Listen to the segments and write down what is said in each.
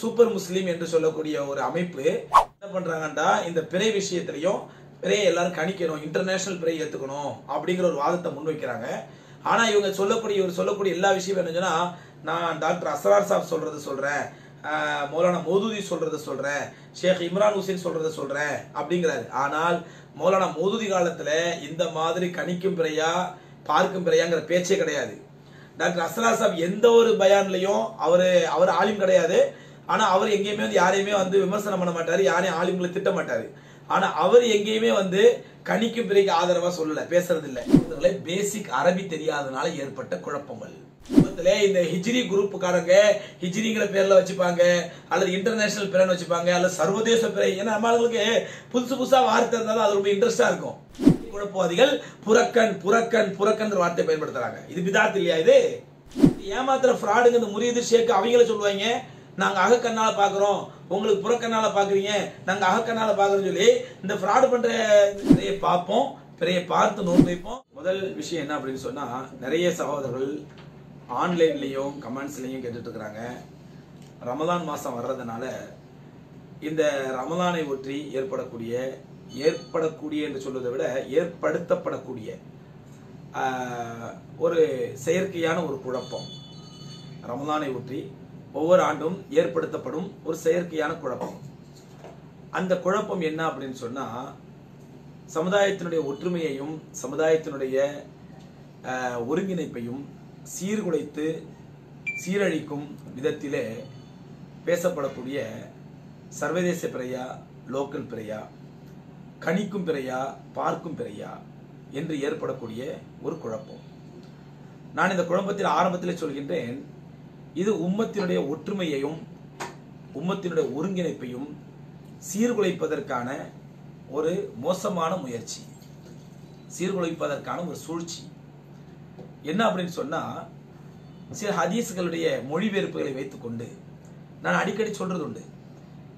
Super முஸ்லீம் என்று சொல்லக்கூடிய ஒரு அமைப்பு என்ன பண்றாங்கன்னா இந்த பிறை விஷயத்திலையும் பிறையை எல்லாரும் கணிக்கணும் இன்டர்நேஷனல் பிறை ஏத்துக்கணும் அப்படிங்கிற ஒரு வாதத்தை முன்வைக்கிறாங்க. ஆனா இவங்க சொல்லக்கூடிய இவர் சொல்லக்கூடிய எல்லா விஷயம் என்னச்சுன்னா நான் டாக்டர் அசரார் சாப் சொல்றது சொல்றேன் மௌலானா மோதுதி சொல்றத சொல்றேன் ஷேக் இம்ரான் ஹுசேன் சொல்றத சொல்றேன் அப்படிங்கிறாரு. ஆனால் மௌலானா மோதுதி காலத்துல இந்த மாதிரி கணிக்கும் பிறையா பார்க்கும் பிறையாங்கிற பேச்சே கிடையாது. டாக்டர் அஸ்ரார் சாப் எந்த ஒரு பயான்லையும் அவரு அவர் ஆலிம் கிடையாது. ஆனா அவர் எங்கேயுமே வந்து யாரையுமே வந்து விமர்சனம் பண்ண மாட்டாரு யாரையும் ஆளுங்களை திட்ட மாட்டாரு. ஆனா அவர் எங்கேயுமே வந்து கணிக்கும் பிறைக்கு ஆதரவா சொல்லல பேசுறது இல்ல பேசிக் அரபி தெரியாதனால ஏற்பட்ட குழப்பங்கள். இந்த ஹிஜ்ரி குரூப்புக்காரங்க ஹிஜ்ரிங்கிற பேர்ல வச்சுப்பாங்க அல்லது இன்டர்நேஷனல் பிறன் வச்சுப்பாங்க அல்லது சர்வதேச பிறை. ஏன்னா நம்மளுக்கு புதுசு புதுசா வார்த்தை இருந்தாலும் அது ரொம்ப இன்ட்ரெஸ்டா இருக்கும். குழப்பவாதிகள் புறக்கண் புறக்கண் புறக்கன்ற வார்த்தை பயன்படுத்துறாங்க. இது பிதாத் இல்லையா இது? ஏமாத்துற ஃப்ராடுங்க இந்த முறியது ஷேக் அவங்கள சொல்லுவாங்க. நாங்கள் அகக்கண்ணால் பார்க்குறோம் உங்களுக்கு புறக்கண்ணால் பார்க்குறீங்க நாங்கள் அகக்கண்ணால் பார்க்குறோம்னு சொல்லி இந்த ஃப்ராடு பண்ணுற பிறையை பார்ப்போம். பிறையை பார்த்து நோட் வைப்போம். முதல் விஷயம் என்ன அப்படின்னு சொன்னால் நிறைய சகோதரர்கள் ஆன்லைன்லேயும் கமெண்ட்ஸ்லேயும் கேட்டுட்ருக்குறாங்க. இருக்கிறாங்க மாதம் வர்றதுனால இந்த ரமதானை ஒற்றி ஏற்படக்கூடிய ஏற்படக்கூடிய என்று சொல்வதை விட ஏற்படுத்தப்படக்கூடிய ஒரு செயற்கையான ஒரு குழப்பம். ரமதானை ஒற்றி ஒவ்வொரு ஆண்டும் ஏற்படுத்தப்படும் ஒரு செயற்கையான குழப்பம். அந்த குழப்பம் என்ன அப்படின்னு சொன்னா சமுதாயத்தினுடைய ஒற்றுமையையும் சமுதாயத்தினுடைய ஒருங்கிணைப்பையும் சீர்குலைத்து சீரழிக்கும் விதத்திலே பேசப்படக்கூடிய சர்வதேச பிறையா லோக்கல் பிறையா கணிக்கும் பிறையா பார்க்கும் பிறையா என்று ஏற்படக்கூடிய ஒரு குழப்பம். நான் இந்த குழப்பத்தில் ஆரம்பத்தில் சொல்கின்றேன் இது உம்மத்தினுடைய ஒற்றுமையையும் உம்மத்தினுடைய ஒருங்கிணைப்பையும் சீர்குலைப்பதற்கான ஒரு மோசமான முயற்சி. சீர்குலைப்பதற்கான ஒரு சூழ்ச்சி. என்ன அப்படின்னு சொன்னால் சில ஹதீஸ்களுடைய மொழிபெயர்ப்புகளை வைத்துக்கொண்டு நான் அடிக்கடி சொல்கிறது உண்டு.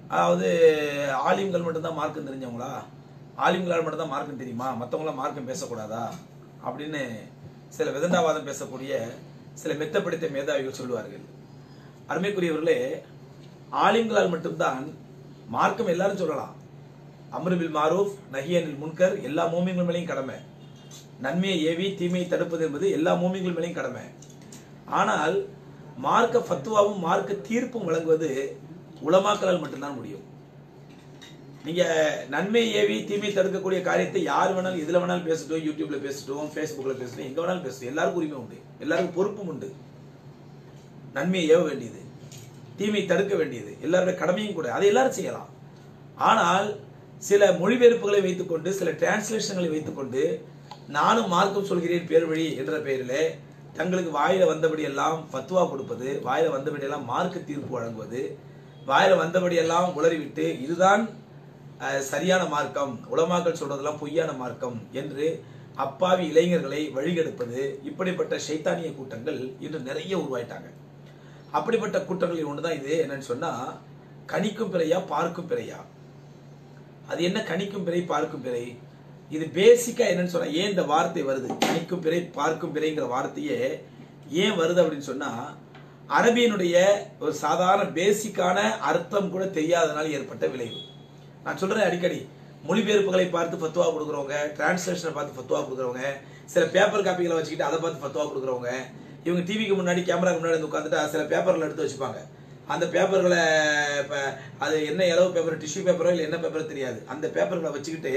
அதாவது ஆலிம்கள் மட்டும்தான் மார்க்கம் தெரிஞ்சவங்களா? ஆலிம்களால் மட்டும்தான் மார்க்கம் தெரியுமா? மற்றவங்களாம் மார்க்கம் பேசக்கூடாதா? அப்படின்னு சில விதண்டாவாதம் பேசக்கூடிய சில மெத்தப்படுத்த மேதாவிகள் சொல்லுவார்கள். அருமைக்குரியவர்களே ஆலிம்களால் மட்டும்தான் மார்க்கம் எல்லாரும் சொல்லலாம். அம்ருபில் மாரூஃப் நஹியனில் முன்கர் எல்லா மூமியங்கள் மேலேயும் கடமை. நன்மையை ஏவி தீமையை தடுப்பது என்பது எல்லா மூமியங்கள் மேலேயும் கடமை. ஆனால் மார்க்க ஃபத்துவாவும் மார்க்க தீர்ப்பும் வழங்குவது உலமாக்களால் மட்டும்தான் முடியும். நீங்க நன்மை ஏவி தீமை தடுக்கக்கூடிய காரியத்தை யார் வேணாலும் எதுல வேணாலும் பேசட்டும் யூடியூப்ல பேசட்டும் ஃபேஸ்புக்கில் பேசட்டும் எங்க வேணாலும் பேசட்டும். எல்லாருக்கும் உரிமை உண்டு. எல்லாருக்கும் பொறுப்பும் உண்டு. நன்மையை ஏவ வேண்டியது. தீமை தடுக்க வேண்டியது. எல்லாருடைய கடமையும் கூட. அதை எல்லாரும் செய்யலாம். ஆனால் சில மொழிபெயர்ப்புகளை வைத்துக்கொண்டு சில டிரான்ஸ்லேஷன்களை வைத்துக்கொண்டு நானும் மார்க்கம் சொல்கிறேன் பேர் வழி என்ற பெயரில் தங்களுக்கு வாயில வந்தபடியெல்லாம் பத்துவா கொடுப்பது வாயில வந்தபடியெல்லாம் மார்க்கு மார்க்க தீர்ப்பு வழங்குவது வாயில வந்தபடியெல்லாம் உளறிவிட்டு இதுதான் சரியான மார்க்கம் உலமாக்கள் சொல்றதெல்லாம் பொய்யான மார்க்கம் என்று அப்பாவி இளைஞர்களை வழிகெடுப்பது இப்படிப்பட்ட சைத்தானிய கூட்டங்கள் இன்று நிறைய உருவாயிட்டாங்க. அப்படிப்பட்ட கூட்டங்களில் ஒன்றுதான் இது. என்னன்னு சொன்னா கணிக்கும் பிறையா பார்க்கும் பிறையா? அது என்ன கணிக்கும் பிறை பார்க்கும் பிறை? இது பேசிக்கா என்னன்னு சொன்னால் ஏன் இந்த வார்த்தை வருது? கணிக்கும் பிறை பார்க்கும் பிறைங்கிற வார்த்தையே ஏன் வருது அப்படின்னு சொன்னா அரபியனுடைய ஒரு சாதாரண பேசிக்கான அர்த்தம் கூட தெரியாதனால் ஏற்பட்ட விளைவு. நான் சொல்றேன் அடிக்கடி. மொழிபெயர்ப்புகளை பார்த்து ஃபத்துவா கொடுக்குறவங்க டிரான்ஸ்லேஷனை பார்த்து ஃபத்துவா கொடுக்குறவங்க சில பேப்பர் காப்பிகளை வச்சுக்கிட்டு அதை பார்த்து ஃபத்துவா கொடுக்குறவங்க இவங்க டிவிக்கு முன்னாடி கேமராக்கு முன்னாடி வந்து உட்காந்துட்டு சில பேப்பர்ல எடுத்து வச்சுப்பாங்க. அந்த பேப்பர்களை இப்போ அது என்ன எளவு பேப்பர் டிஷ்யூ பேப்பரோ இல்லை என்ன பேப்பரோ தெரியாது. அந்த பேப்பர்களை வச்சுக்கிட்டு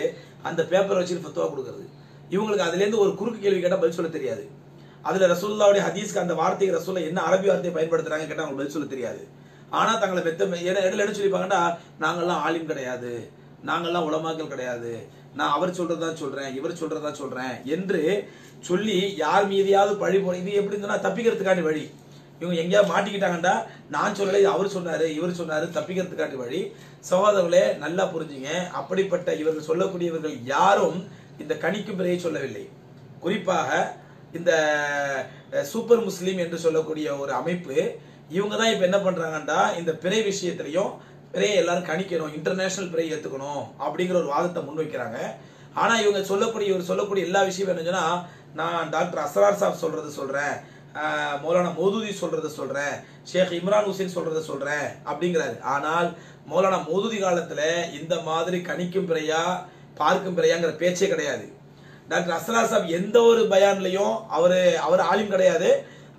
அந்த பேப்பரை வச்சுட்டு ஃபத்துவா கொடுக்குறது. இவங்களுக்கு அதுலேருந்து ஒரு குறுக்கு கேள்வி கேட்டால் பதில் சொல்ல தெரியாது. அதில் ரசூல்லாவுடைய ஹதீஸ்க்கு அந்த வார்த்தைக்கு ரசூல்லா என்ன அரபி வார்த்தையை பயன்படுத்துறாங்க கேட்டால் அவங்க பதில் சொல்ல தெரியாது. ஆனா தங்களை மெத்த என்ன இடையில என்ன சொல்லிப்பாங்கன்னா நாங்கள்லாம் ஆலிம் கிடையாது. நாங்கள்லாம் உலமாக்கள் கிடையாது. நான் அவர் சொல்றதா சொல்றேன் இவர் சொல்றதா சொல்றேன் என்று சொல்லி யார் மீதியாவது பழி போன இது எப்படி சொன்னா தப்பிக்கிறதுக்காண்டி வழி. இவங்க எங்கேயாவது மாட்டிக்கிட்டாங்கடா நான் சொல்லலை அவர் சொன்னாரு இவர் சொன்னாரு தப்பிக்கிறதுக்காண்டி வழி. சகோதரர்களே நல்லா புரிஞ்சுங்க. அப்படிப்பட்ட இவர்கள் சொல்லக்கூடியவர்கள் யாரும் இந்த கணிக்கும் பிறையை சொல்லவில்லை. குறிப்பாக இந்த சூப்பர் முஸ்லீம் என்று சொல்லக்கூடிய ஒரு அமைப்பு இவங்க தான் இப்போ என்ன பண்ணுறாங்கன்னா இந்த பிறை விஷயத்துலையும் பிறையை எல்லாரும் கணிக்கணும் இன்டர்நேஷனல் பிறை ஏற்றுக்கணும் அப்படிங்கிற ஒரு வாதத்தை முன்வைக்கிறாங்க ஆனால் இவங்க சொல்லக்கூடிய இவர் சொல்லக்கூடிய எல்லா விஷயமும் என்ன நான் டாக்டர் அசரார் சாப் சொல்கிறத சொல்கிறேன் மௌலானா மோதுதி சொல்கிறத சொல்கிறேன் ஷேக் இம்ரான் ஹுசேன் சொல்கிறத சொல்கிறேன் அப்படிங்கிறாரு. ஆனால் மௌலானா மோதுதி காலத்தில் இந்த மாதிரி கணிக்கும் பிறையா பார்க்கும் பிறையாங்கிற பேச்சே கிடையாது. டாக்டர் அஸ்லார் சாப் எந்த ஒரு பயான்லையும் அவர் அவர் ஆலிம் கிடையாது.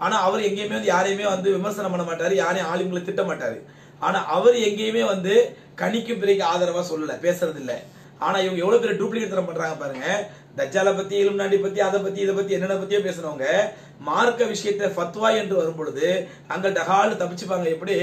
ஆனால் அவர் எங்கேயுமே வந்து யாரையுமே வந்து விமர்சனம் பண்ண மாட்டார் யாரையும் ஆளுங்களை திட்ட மாட்டார். ஆனால் அவர் எங்கேயுமே வந்து கணிக்கும் பிறகு ஆதரவாக சொல்லலை பேசுறது இல்லை ஆனால் இவங்க எவ்வளோ பேர் டூப்ளிகேட் தரம் பண்ணுறாங்க பாருங்க. தஜ்ஜாலை பற்றி இலும்னாண்டி பற்றி அதை பற்றி இதை பற்றி என்னென்ன பற்றியோ பேசுனவங்க மார்க்க விஷயத்தை ஃபத்வா என்று வரும் பொழுது அங்க தப்பிச்சுப்பாங்க. எப்படி?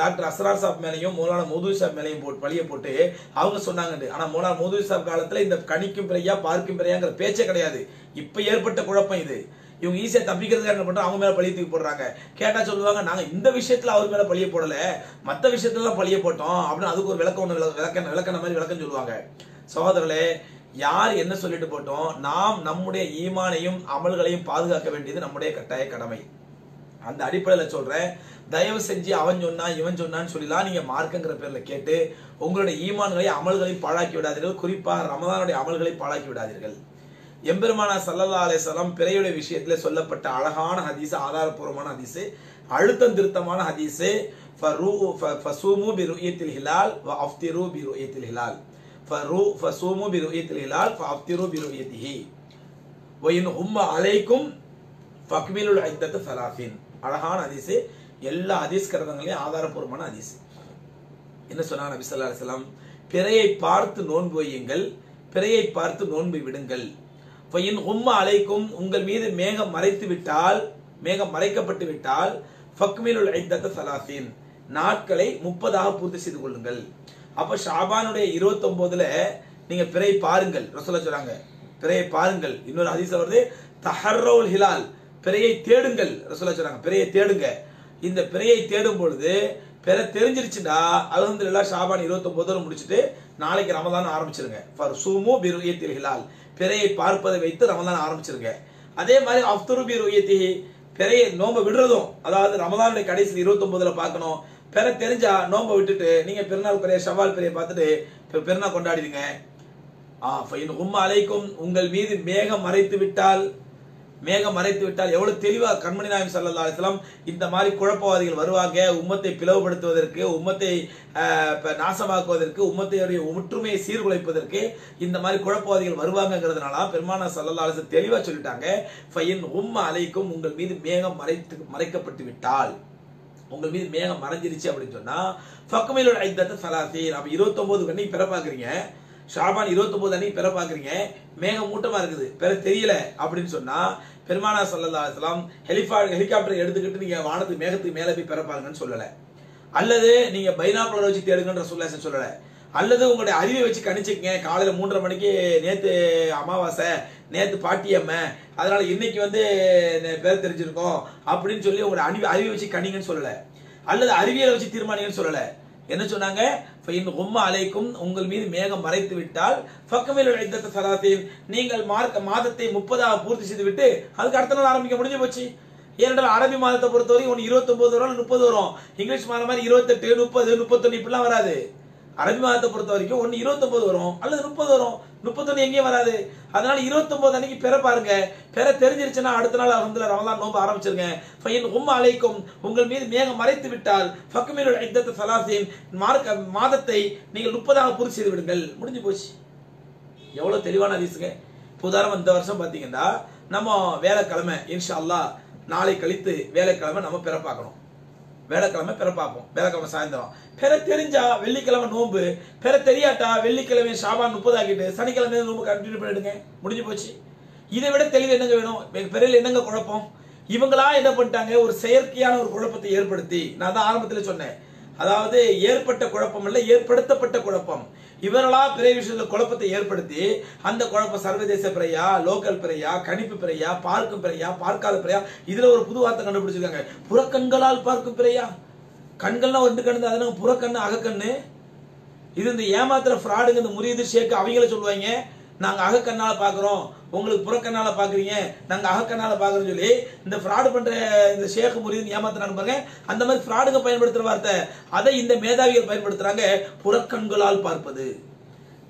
டாக்டர் அஸ்ரார் சாப் மேலையும் மௌலானா மோது சாப் மேலையும் போட்டு பழிய போட்டு அவங்க சொன்னாங்க ஆனால் மௌலானா மோது சாப் காலத்தில் இந்த கணிக்கும் பிறையா பார்க்கும் பிறையாங்கிற பேச்சே கிடையாது. இப்போ ஏற்பட்ட குழப்பம் இது. இவங்க ஈஸியா தப்பிக்கிறதுக்காக என்ன பண்ணுறோம் அவங்க மேல பழிய தூக்கி போடுறாங்க. கேட்டா சொல்லுவாங்க நாங்க இந்த விஷயத்துல அவர் மேல பழிய போடல. மத்த விஷயத்துல எல்லாம் பழிய போட்டோம். அப்படின்னு அதுக்கு ஒரு விளக்கம் ஒன்று விளக்க- விளக்க விளக்கண மாதிரி விளக்கம் சொல்லுவாங்க. சகோதரர்களே யார் என்ன சொல்லிட்டு போட்டோம்? நாம் நம்முடைய ஈமானையும் அமல்களையும் பாதுகாக்க வேண்டியது நம்முடைய கட்டாய கடமை. அந்த அடிப்படையில் சொல்றேன். தயவு செஞ்சு அவன் சொன்னா இவன் சொன்னான்னு சொல்லிலாம் நீங்க மார்க்கங்கிற பேர்ல கேட்டு உங்களுடைய ஈமான்களையும் அமல்களையும் பாழாக்கி விடாதீர்கள். குறிப்பாக ரமதானுடைய அமல்களை பாழாக்கி விடாதீர்கள். எம்பெருமானா சல்லல்லா அலைஹிஸ்ஸலாம் பிறையுடைய விஷயத்துல சொல்லப்பட்ட அழகான ஹதீஸ் ஆதாரபூர்வமான ஹதீஸ் அழுத்தம் திருத்தமான ஹதீஸ் ஃபரூ- ஃப- ஃபசூமு பி ருயத்தில் ஹிலால் வ அஃப்திரு பி ருயத்தில் ஹிலால். ஃபரூ ஃபசூமு பி ருயத்தில் ஹிலால் ஃப அஃப்திரு பி ருயத்திஹி ஒயின் உம்ம அலைக்கும் ஃபக்மிலுல் ஐத்தத்து ஃபலாஃபின் அழகான ஹதீஸ். எல்லா ஹதீஸ் கிரந்தங்களையும் ஆதாரபூர்வமான ஹதீஸ். என்ன சொன்னாங்க நபி ஸல்லல்லாஹு அலைஹி பிறையை பார்த்து நோன்பு வையுங்கள். பிறையை பார்த்து நோன்பு விடுங்கள். ஃபைன் உம்ம அலைக்கும் உங்கள் மீது மேகம் மறைத்து விட்டால் மேகம் மறைக்கப்பட்டு விட்டால் ஃபக்மிலுல் ஐத்தத்த சலாசின் நாட்களை முப்பதாக பூர்த்தி செய்து கொள்ளுங்கள். அப்போ ஷாபானுடைய இருபத்தொம்போதில் நீங்கள் பிறை பாருங்கள். ரசூலா சொல்கிறாங்க பிறையை பாருங்கள். இன்னொரு ஹதீஸ் வருது தஹர்ரோல் ஹிலால் பிறையை தேடுங்கள். ரசூலா சொல்கிறாங்க பிறையை தேடுங்க. இந்த பிறையை தேடும் பொழுது பிற தெரிஞ்சிருச்சுன்னா அலகந்துல்லா ஷாபான் 29 முடிச்சிட்டு நாளைக்கு ரமதான் ஆரம்பிச்சிருங்க. ஃபர் சூமு பிரியத்தில் ஹிலால் பிறையை பார்ப்பதை வைத்து ரமதான் ஆரம்பிச்சிருங்க. அதே மாதிரி அப்துருபி ருயத்தி பிறையை நோம்ப விடுறதும் அதாவது ரமதானுடைய கடைசி 29 பார்க்கணும். பிற தெரிஞ்சா நோம்ப விட்டுட்டு நீங்க பெருநாள் பிறைய ஷவால் பெரிய பார்த்துட்டு பெ- பெருநாள் கொண்டாடிடுங்க. உம் ஃபைன் அலைக்கும் உங்கள் மீது மேகம் மறைத்து விட்டால் மேகம் மறைத்து விட்டால் எவ்வளவு தெளிவாக கண்மணி நாயம் சல்லா அலைஹி இந்த மாதிரி குழப்பவாதிகள் வருவாங்க உம்மத்தை பிளவுபடுத்துவதற்கு உம்மத்தை நாசமாக்குவதற்கு உம்மத்தையுடைய ஒற்றுமையை சீர்குலைப்பதற்கு இந்த மாதிரி குழப்பவாதிகள் வருவாங்கங்கிறதுனால பெருமானா ஸல்லல்லாஹு அலைஹி தெளிவாக சொல்லிட்டாங்க ஃபைன் உம்ம அலைக்கும் உங்கள் மீது மேகம் மறைத்து மறைக்கப்பட்டு விட்டால். உங்கள் மீது மேகம் மறைஞ்சிருச்சு அப்படின்னு சொன்னா ஃபக்மிலுல் ஐந்தத்தை சலாசி அப்ப 29 அன்னைக்கு பெற பாக்குறீங்க ஷாபான் 29 அன்னைக்கு பெற பாக்குறீங்க மேகம் மூட்டமா இருக்குது. பெற தெரியல அப்படின்னு சொன்னா பெருமானா ஸல்லல்லாஹு அலைஹி ஹெலிஃபா ஹெலிகாப்டர் எடுத்துக்கிட்டு நீங்க வானத்துக்கு மேகத்துக்கு மேல போய் பிறப்பாருங்கன்னு பாருங்கன்னு சொல்லல. அல்லது நீங்க பைனாக்குலர் வச்சு தேடுங்கன்ற சொல்லாசன் சொல்லல. அல்லது உங்களுடைய அறிவை வச்சு கணிச்சுக்கங்க. காலையில மூன்றரை மணிக்கு நேத்து அமாவாசை நேத்து பாட்டியம்ம அதனால இன்னைக்கு வந்து பேர் தெரிஞ்சிருக்கோம் அப்படின்னு சொல்லி உங்களுடைய அறிவு அறிவை வச்சு கணிங்கன்னு சொல்லல. அல்லது அறிவியலை வச்சு தீர்மானிங்கன்னு சொல்லல. என்ன சொன்னாங்க? ஃபைன் அலைக்கும் உங்கள் மீது மேகம் மறைத்து விட்டால் ஃபக்கமில் இத்தத்த நீங்கள் மார்க்க மாதத்தை முப்பதாக பூர்த்தி செய்து விட்டு அதுக்கு அடுத்த நாள் ஆரம்பிக்க முடிஞ்சு போச்சு. ஏனென்றால் அரபி மாதத்தை பொறுத்தவரை ஒன்று இருபத்தொம்பது வரும் முப்பது வரும். இங்கிலீஷ் மாதம் மாதிரி இருபத்தெட்டு முப்பது முப்பத்தொன்னு இப்படிலாம் வராது. அரபி மாதத்தை பொறுத்த வரைக்கும் ஒன்று இருபத்தொம்போது வரும் அல்லது முப்பது வரும். முப்பத்தொன்று எங்கேயும் வராது. அதனால இருபத்தொம்போது அன்னைக்கு பெற பாருங்க. பெற தெரிஞ்சிருச்சுன்னா அடுத்த நாள் அலமதுல ரமலான் நோம்பு ஆரம்பிச்சிருங்க. ஃபைன் உம் அழைக்கும் உங்கள் மீது மேகம் மறைத்து விட்டால் ஃபக்குமீருல் இந்த சலாசின் மார்க்க மாதத்தை நீங்கள் முப்பதாக பூர்த்தி செய்து விடுங்கள். முடிஞ்சு போச்சு. எவ்வளோ தெளிவான ஹதீஸுங்க. புதாரம் உதாரணம் இந்த வருஷம் பார்த்தீங்கன்னா நம்ம வேலைக்கிழமை இன்ஷா அல்லாஹ் நாளை கழித்து வேலைக்கிழமை நம்ம பிற பார்க்கணும். வேலைக்கிழமை பிற பார்ப்போம் வேலைக்கிழமை சாயந்தரம். பிற தெரிஞ்சா வெள்ளிக்கிழமை நோன்பு. பிற தெரியாட்டா வெள்ளிக்கிழமை ஷாபான் முப்பது ஆக்கிட்டு சனிக்கிழமை நோன்பு கண்டினியூ பண்ணிடுங்க முடிஞ்சு போச்சு. இதை விட தெளிவு என்னங்க வேணும்? பிறையில் என்னங்க குழப்பம்? இவங்களா என்ன பண்ணிட்டாங்க? ஒரு செயற்கையான ஒரு குழப்பத்தை ஏற்படுத்தி. நான் தான் ஆரம்பத்தில் சொன்னேன். அதாவது ஏற்பட்ட குழப்பம் இல்லை ஏற்படுத்தப்பட்ட குழப்பம். இவர்களா பிறை விஷயத்துல குழப்பத்தை ஏற்படுத்தி அந்த குழப்பம் சர்வதேச பிறையா லோக்கல் பிறையா கணிப்பு பிறையா பார்க்கும் பிறையா பார்க்காத பிறையா இதுல ஒரு புது வார்த்தை கண்டுபிடிச்சிருக்காங்க. புறக்கண்களால் பார்க்கும் பிறையா? கண்கள்லாம் ஒன்று கண்ணு அதனால புறக்கண்ணு அகக்கண்ணு? இது இந்த ஏமாத்துற ஃப்ராடுங்க இந்த முறியது ஷேக்கு அவங்கள சொல்லுவாங்க. நாங்க அகக்கண்ணால பாக்குறோம். உங்களுக்கு புறக்கண்ணால பாக்குறீங்க. நாங்க அகக்கண்ணால பாக்குறோம் சொல்லி இந்த ஃப்ராடு பண்ற இந்த ஷேக் முறியது ஏமாத்துறாங்க பாருங்க. அந்த மாதிரி ஃப்ராடுங்க பயன்படுத்துற வார்த்தை. அதை இந்த மேதாவிகள் பயன்படுத்துறாங்க. புறக்கண்களால் பார்ப்பது.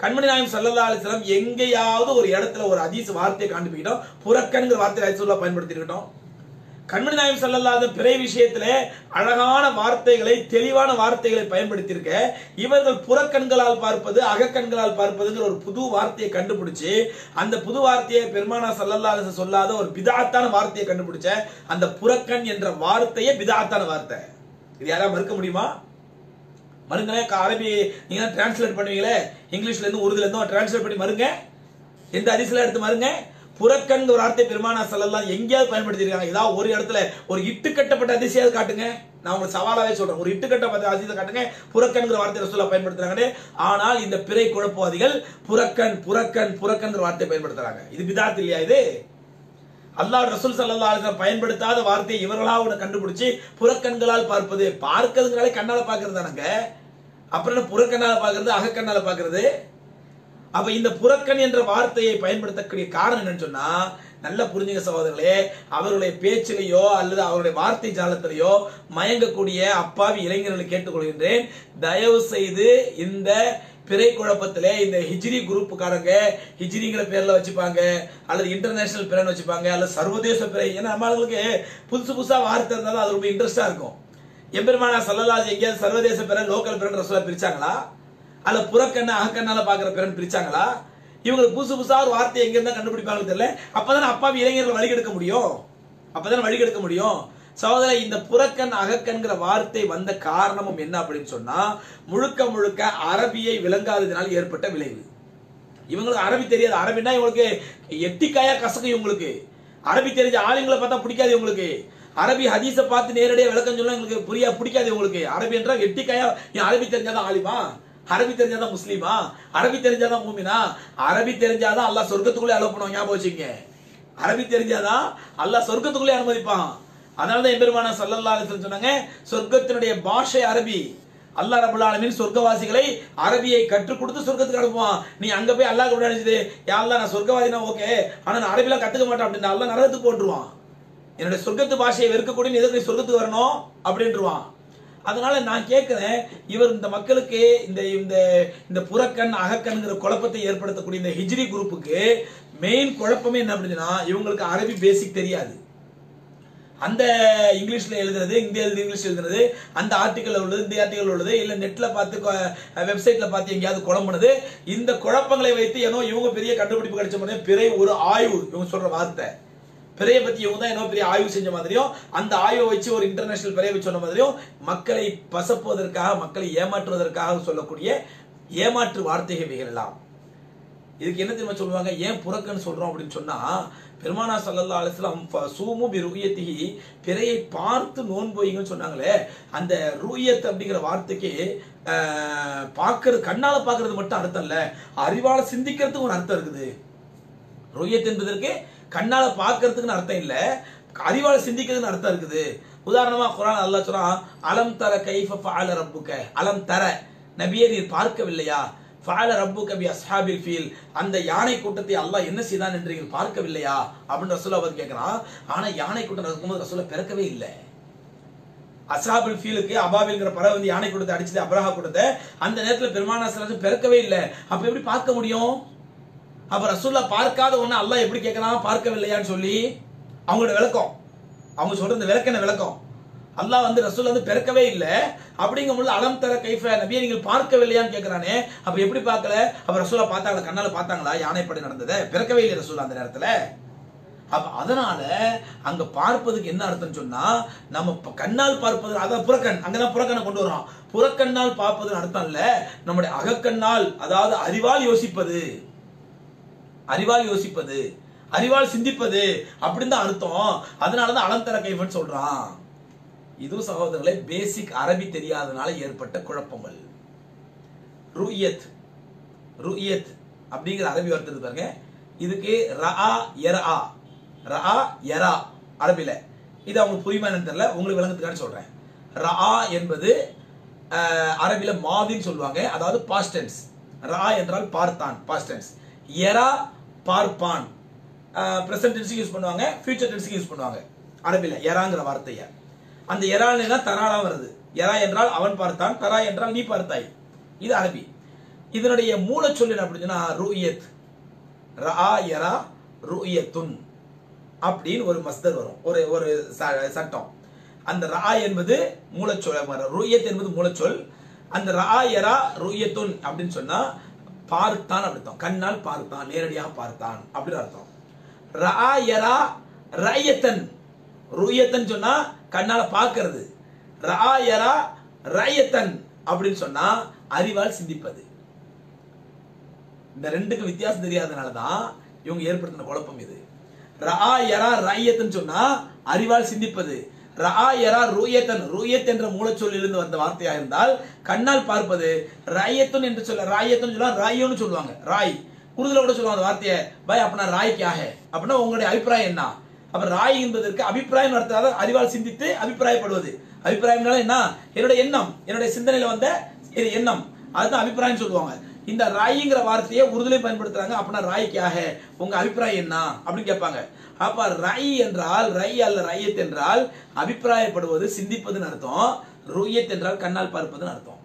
கண்மணி நாயம் சல்லல்லா அலிஸ்லாம் எங்கேயாவது ஒரு இடத்துல ஒரு அதிச வார்த்தையை காண்பிக்கிட்டோம். புறக்கண்கிற வார்த்தையை ரசூல்லா பயன்படுத்திருக்கட்டும் கண்மணி நாயம் செல்லல்லாத பிறை விஷயத்திலே அழகான வார்த்தைகளை தெளிவான வார்த்தைகளை பயன்படுத்தியிருக்க இவர்கள் புறக்கண்களால் பார்ப்பது அகக்கண்களால் பார்ப்பதுங்கிற ஒரு புது வார்த்தையை கண்டுபிடிச்சு அந்த புது வார்த்தையை பெருமானா செல்லல்லாத சொல்லாத ஒரு பிதாத்தான வார்த்தையை கண்டுபிடிச்ச அந்த புறக்கண் என்ற வார்த்தையே பிதாத்தான வார்த்தை. இது யாராவது மறுக்க முடியுமா? மருங்களே அரபி நீங்க டிரான்ஸ்லேட் பண்ணுவீங்களே? இங்கிலீஷ்ல இருந்து உருதுல இருந்து டிரான்ஸ்லேட் பண்ணி மறுங்க. எந்த அதிசல எடுத்து மறுங்க? புறக்கண் ஒரு வார்த்தை பெருமானா செல்லலாம். எங்கேயாவது பயன்படுத்திருக்காங்க ஏதாவது ஒரு இடத்துல ஒரு இட்டு கட்டப்பட்ட அதிசயாவது காட்டுங்க. நான் உங்களுக்கு சவாலாவே சொல்றேன். ஒரு இட்டு கட்டப்பட்ட அதிசயத்தை காட்டுங்க. புறக்கண்கிற வார்த்தை ரசூலா பயன்படுத்துறாங்க ஆனால் இந்த பிறை குழப்பவாதிகள் புறக்கண் புறக்கண் புறக்கண்கிற வார்த்தை பயன்படுத்துறாங்க. இது பிதாத் இல்லையா இது? அல்லாஹ் ரசூல் சல்லா அலிஸ்லாம் பயன்படுத்தாத வார்த்தையை இவர்களா உன்னை கண்டுபிடிச்சு புறக்கண்களால் பார்ப்பது. பார்க்கிறதுனாலே கண்ணால பாக்குறது தானங்க. அப்புறம் என்ன புறக்கண்ணால பாக்குறது அகக்கண்ணால பார்க்கறது? அப்ப இந்த புறக்கணி என்ற வார்த்தையை பயன்படுத்தக்கூடிய காரணம் என்னன்னு சொன்னா நல்லா புரிஞ்சுங்க சகோதரர்களே அவருடைய பேச்சிலேயோ அல்லது அவருடைய வார்த்தை ஜாலத்திலேயோ மயங்கக்கூடிய அப்பாவி இளைஞர்களை கேட்டுக்கொள்கின்றேன். தயவு செய்து இந்த பிறை குழப்பத்திலே இந்த ஹிஜ்ரி குரூப்புக்காரங்க ஹிஜ்ரிங்கிற பேர்ல வச்சுப்பாங்க அல்லது இன்டர்நேஷனல் பிறைன்னு வச்சுப்பாங்க அல்லது சர்வதேச பிறை. ஏன்னா நம்மளுக்கு புதுசு புதுசா வார்த்தை இருந்தாலும் அது ரொம்ப இன்ட்ரெஸ்டா இருக்கும். எம்பெருமானா சல்லலாஜ் எங்கேயாவது சர்வதேச பிறை லோக்கல் பிறன் ரசோலா பிரிச்சாங்களா? அல்ல புறக்கண்ண அகக்கண்ணால பாக்குற பிறன் பிரிச்சாங்களா? இவங்களுக்கு புதுசு புதுசா ஒரு வார்த்தை எங்க இருந்தா கண்டுபிடிப்பாங்க தெரியல. அப்பதானே அப்பாவி இளைஞர்கள் வழிகெடுக்க முடியும். அப்பதானே வழிகெடுக்க முடியும். சகோதர இந்த புறக்கண் அகக்கண்கிற வார்த்தை வந்த காரணமும் என்ன அப்படின்னு சொன்னா முழுக்க முழுக்க அரபியை விளங்காததினால் ஏற்பட்ட விளைவு. இவங்களுக்கு அரபி தெரியாது. அரபின்னா இவங்களுக்கு? எட்டிக்காயா கசக்கு இவங்களுக்கு. அரபி தெரிஞ்ச ஆளுங்களை பார்த்தா பிடிக்காது இவங்களுக்கு. அரபி ஹதீஸை பார்த்து நேரடியாக விளக்கம் சொல்ல எங்களுக்கு புரியா பிடிக்காது உங்களுக்கு அரபி என்றால் எட்டிக்காயா அரபி தெரிஞ்சாதான் ஆலிமா? அரபி தெரிஞ்சாதான் முஸ்லீமா? அரபி தெரிஞ்சாதான் மூமினா? அரபி தெரிஞ்சாதான் அல்லாஹ் சொர்க்கத்துக்குள்ளே அலோ பண்ணுவாங்க ஞாபகம் வச்சுங்க அரபி தெரிஞ்சாதான் அல்லாஹ் சொர்க்கத்துக்குள்ளே அனுமதிப்பான். அதனாலதான் எம்பெருமான சல்லல்லா அலிஸ்லாம் சொன்னாங்க சொர்க்கத்தினுடைய பாஷை அரபி. அல்லாஹ் ரபுல் ஆலமீன் சொர்க்கவாசிகளை அரபியை கற்றுக் கொடுத்து சொர்க்கத்துக்கு அனுப்புவான். நீ அங்க போய் அல்லாஹ் கூட நினைச்சது யா நான் சொர்க்கவாதினா ஓகே ஆனா நான் அரபிலாம் கத்துக்க மாட்டேன் அப்படின்னு அல்லா நரகத்துக்கு போட்டுருவான். என்னுடைய சொர்க்கத்து பாஷையை வெறுக்கக்கூடிய நீ எதுக்கு நீ சொர்க்கத்துக்கு வரணும்? அப்படின்ட்டுருவான் அதனால நான் கேட்கிறேன் இவர் இந்த மக்களுக்கு இந்த இந்த இந்த புறக்கண் அகக்கண்ங்கிற குழப்பத்தை ஏற்படுத்தக்கூடிய இந்த ஹிஜ்ரி குரூப்புக்கு மெயின் குழப்பமே என்ன அப்படின்னா இவங்களுக்கு அரபி பேசிக் தெரியாது. அந்த இங்கிலீஷ்ல எழுதுறது இந்த எழுது இங்கிலீஷ் எழுதுறது அந்த ஆர்டிக்கல் உள்ளது இந்த ஆர்டிக்கல் உள்ளது இல்ல நெட்ல பார்த்து வெப்சைட்ல பார்த்து எங்கேயாவது குழம்புனது இந்த குழப்பங்களை வைத்து ஏனோ இவங்க பெரிய கண்டுபிடிப்பு கிடைச்ச மாதிரி பிறை ஒரு ஆய்வு இவங்க சொல்ற வார்த்தை. பிறைய பத்தி இவங்க தான் என்ன பெரிய ஆய்வு செஞ்ச மாதிரியும் அந்த ஆய்வை வச்சு ஒரு இன்டர்நேஷனல் பிறைய சொன்ன மாதிரியும் மக்களை பசப்புவதற்காக மக்களை ஏமாற்றுவதற்காக சொல்லக்கூடிய ஏமாற்று வார்த்தைகள் எல்லாம். இதுக்கு என்ன தெரியுமா சொல்லுவாங்க? ஏன் புறக்கன்னு சொல்றோம் அப்படின்னு சொன்னா பெருமானா சல்லல்லா அலிஸ்லாம் சூமு பி ருயத்திஹி பிறையை பார்த்து நோன்போயிங்கன்னு சொன்னாங்களே அந்த ரூயத் அப்படிங்கிற வார்த்தைக்கு பார்க்கறது கண்ணால பார்க்கறது மட்டும் அர்த்தம் இல்லை. அறிவால சிந்திக்கிறதுக்கு ஒரு அர்த்தம் இருக்குது. ரூயத் என்பதற்கு கண்ணால பார்க்கறதுக்குன்னு அர்த்தம் இல்ல. அறிவால சிந்திக்கிறதுன்னு அர்த்தம் இருக்குது. உதாரணமா குரான் அல்லா சொன்னா அலம் தர கைஃப ஃபால ரப்புக அலம் தர. நபியே நீர் பார்க்கவில்லையா? ஃபால ரப்பு கபி அஸ்ஹாபில் ஃபீல். அந்த யானை கூட்டத்தை அல்லாஹ் என்ன செய்தான் என்று நீங்கள் பார்க்கவில்லையா? அப்படின்னு ரசூலா அவர் கேட்கிறான் ஆனா யானை கூட்டம் இருக்கும்போது ரசூலா பிறக்கவே இல்லை. அஸ்ராபுல் ஃபீலுக்கு அபாபில்ங்கிற பறவை வந்து யானை கூட்டத்தை அடிச்சது அப்ரஹா கூட்டத்தை அந்த நேரத்தில் பெருமானா பிறக்கவே இல்லை. அப்ப எப்படி பார்க்க முடியும்? அப்ப ரசூல்லா பார்க்காத ஒண்ணு அல்லாஹ் எப்படி கேட்கலாம் பார்க்கவில்லையான்னு சொல்லி அவங்களோட விளக்கம். அவங்க சொல்ற இந்த விளக்கின விளக்கம்? அல்லாஹ் வந்து ரசூல் வந்து பிறக்கவே இல்லை. அப்படிங்கும்போது அலம் தர கைஃப நபியை நீங்கள் பார்க்கவில்லையான்னு கேட்கிறானே. அப்ப எப்படி பார்க்கல? அப்ப ரசூலா பார்த்தாங்களா? கண்ணால பார்த்தாங்களா? யானைப்படி நடந்ததை? பிறக்கவே இல்லை ரசூல் அந்த நேரத்துல. அப்ப அதனால அங்க பார்ப்பதுக்கு என்ன அர்த்தம் சொன்னா நம்ம கண்ணால் பார்ப்பது அதான் புறக்கண். அங்கதான் புறக்கண்ணை கொண்டு வரோம் புறக்கண்ணால் பார்ப்பதுன்னு அர்த்தம் இல்ல. நம்முடைய அகக்கண்ணால் அதாவது அறிவால் யோசிப்பது. அறிவால் யோசிப்பது அறிவால் சிந்திப்பது அப்படின்னு தான் அர்த்தம். அதனாலதான் அலந்தர கைஃபன் சொல்றான். இதுவும் சகோதரர்களே பேசிக் அரபி தெரியாதனால ஏற்பட்ட குழப்பங்கள். ருயத் ருயத் அப்படிங்கிற அரபி வார்த்தை பாருங்க. இதுக்கு ரஆ எரா ரஆ எரா அரபில இது அவங்க புரியுமா தெரியல. உங்களுக்கு விளங்கத்துக்கான சொல்றேன். ரஆ என்பது அரபில மாதின்னு சொல்லுவாங்க. அதாவது பாஸ்டன்ஸ் ரா என்றால் பார்த்தான் பாஸ்டன்ஸ் எரா பார்ப்பான். ப்ரெசன்ட் டென்ஸுக்கு யூஸ் பண்ணுவாங்க ஃபியூச்சர் டென்ஸுக்கு யூஸ் பண்ணுவாங்க. அரபில எறாங்கிற வார்த்தையை. அந்த எரால் தான் தராளா வருது. எரா என்றால் அவன் பார்த்தான் தரா என்றால் நீ பார்த்தாய். இது அரபி. இதனுடைய மூலச்சொல் என்ன அப்படின்னா ரூயத். ரா எரா ரூயத்துன். அப்படின்னு ஒரு மஸ்தர் வரும். ஒரு ஒரு ச- சட்டம். அந்த ரா என்பது மூலச்சொல் ரூயத் என்பது மூலச்சொல். அந்த ரா எரா ரூயத்துன் அப்படின்னு சொன்னா பார்த்தான் அர்த்தம். கண்ணால் பார்த்தான் நேரடியாக பார்த்தான் அப்படின்னு அர்த்தம். ராயரா ரயத்தன். ருயத்தன் சொன்னா கண்ணால பார்க்கிறது. ராயரா ரயத்தன் அப்படின்னு சொன்னா அறிவால் சிந்திப்பது. இந்த ரெண்டுக்கு வித்தியாசம் தெரியாதனால தான் இவங்க ஏற்படுத்தின குழப்பம் இது. ராயரா ரயத்தன் சொன்னா அறிவால் சிந்திப்பது. ரஆயரா ரூயத்தன் ரூயத் என்ற மூலச்சொல்லிலிருந்து வந்த வார்த்தையா இருந்தால் கண்ணால் பார்ப்பது ராயத்துன் என்று சொல்ல ராயத்துன்னு சொல்ல ராயோன்னு சொல்லுவாங்க ராய். உருதுல கூட சொல்லுவாங்க அந்த வார்த்தையை பாய் அப்படின்னா ராய்க்காக. அப்படின்னா உங்களுடைய அபிப்பிராயம் என்ன? அப்ப ராய் என்பதற்கு அபிப்பிராயம் நடத்தாத அறிவால் சிந்தித்து அபிப்பிராயப்படுவது. அபிப்பிராயம்னால என்ன? என்னுடைய எண்ணம் என்னுடைய சிந்தனையில வந்த இது எண்ணம். அதுதான் அபிப்பிராயம் சொல்லுவாங்க. இந்த ராயிங்கிற வார்த்தையை உறுதலை பயன்படுத்துறாங்க. அப்படின்னா ராய்க்காக உங்க அபிப்பிராயம் என்ன? அப்படின்னு கேட்பாங்க. அப்ப ரை என்றால் ரை அல்ல ரையத் என்றால் அபிப்பிராயப்படுவது சிந்திப்பதுன்னு அர்த்தம். ருயத் என்றால் கண்ணால் பார்ப்பதுன்னு அர்த்தம்.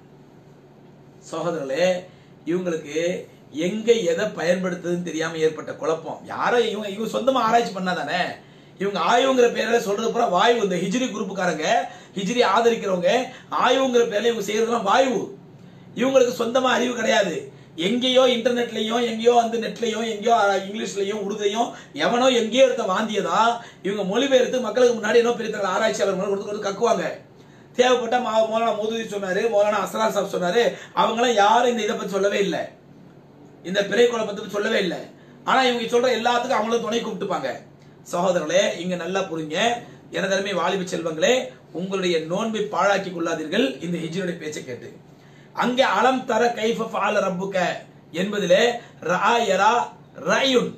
சகோதரர்களே இவங்களுக்கு எங்க எதை பயன்படுத்துதுன்னு தெரியாம ஏற்பட்ட குழப்பம். யாரோ இவங்க இவங்க சொந்தமா ஆராய்ச்சி பண்ணாதானே? இவங்க ஆயுங்கிற பேரில் சொல்றது பூரா வாயு இந்த ஹிஜ்ரி குரூப்புக்காரங்க ஹிஜ்ரி ஆதரிக்கிறவங்க ஆயுங்கிற பேர்ல இவங்க செய்யறதுலாம் வாயு இவங்களுக்கு சொந்தமா அறிவு கிடையாது. எங்கேயோ இன்டர்நெட்லயும் எங்கேயோ வந்து நெட்லயும் எங்கேயோ இங்கிலீஷ்லையும் இங்கிலீஷ்லயும் உருதையும் எவனோ எங்கேயோ எடுத்த வாந்தியதா இவங்க மொழிபெயர்த்து மக்களுக்கு முன்னாடி என்ன பெரிய ஆராய்ச்சியாளர்கள் ஆராய்ச்சியாளர் கொடுத்து கொடுத்து கக்குவாங்க. தேவைப்பட்ட மா- மௌலானா மோதுதி சொன்னாரு மௌலானா அஸ்ரார் சாப் சொன்னாரு. அவங்களாம் யாரும் இந்த இதை பத்தி சொல்லவே இல்லை. இந்த பிறை குழப்பத்தை பத்தி சொல்லவே இல்லை. ஆனா இவங்க சொல்ற எல்லாத்துக்கும் அவங்களும் துணை கூப்பிட்டுப்பாங்க. சகோதரர்களே இங்க நல்லா புரிங்க. எனதருமை வாலிப செல்வங்களே உங்களுடைய நோன்பை பாழாக்கி கொள்ளாதீர்கள். இந்த ஹிஜினுடைய பேச்சை கேட்டு. அங்கே அலம் தர கைஃப ஃபால ரப்புக்க என்பதிலே ரா ரயுன்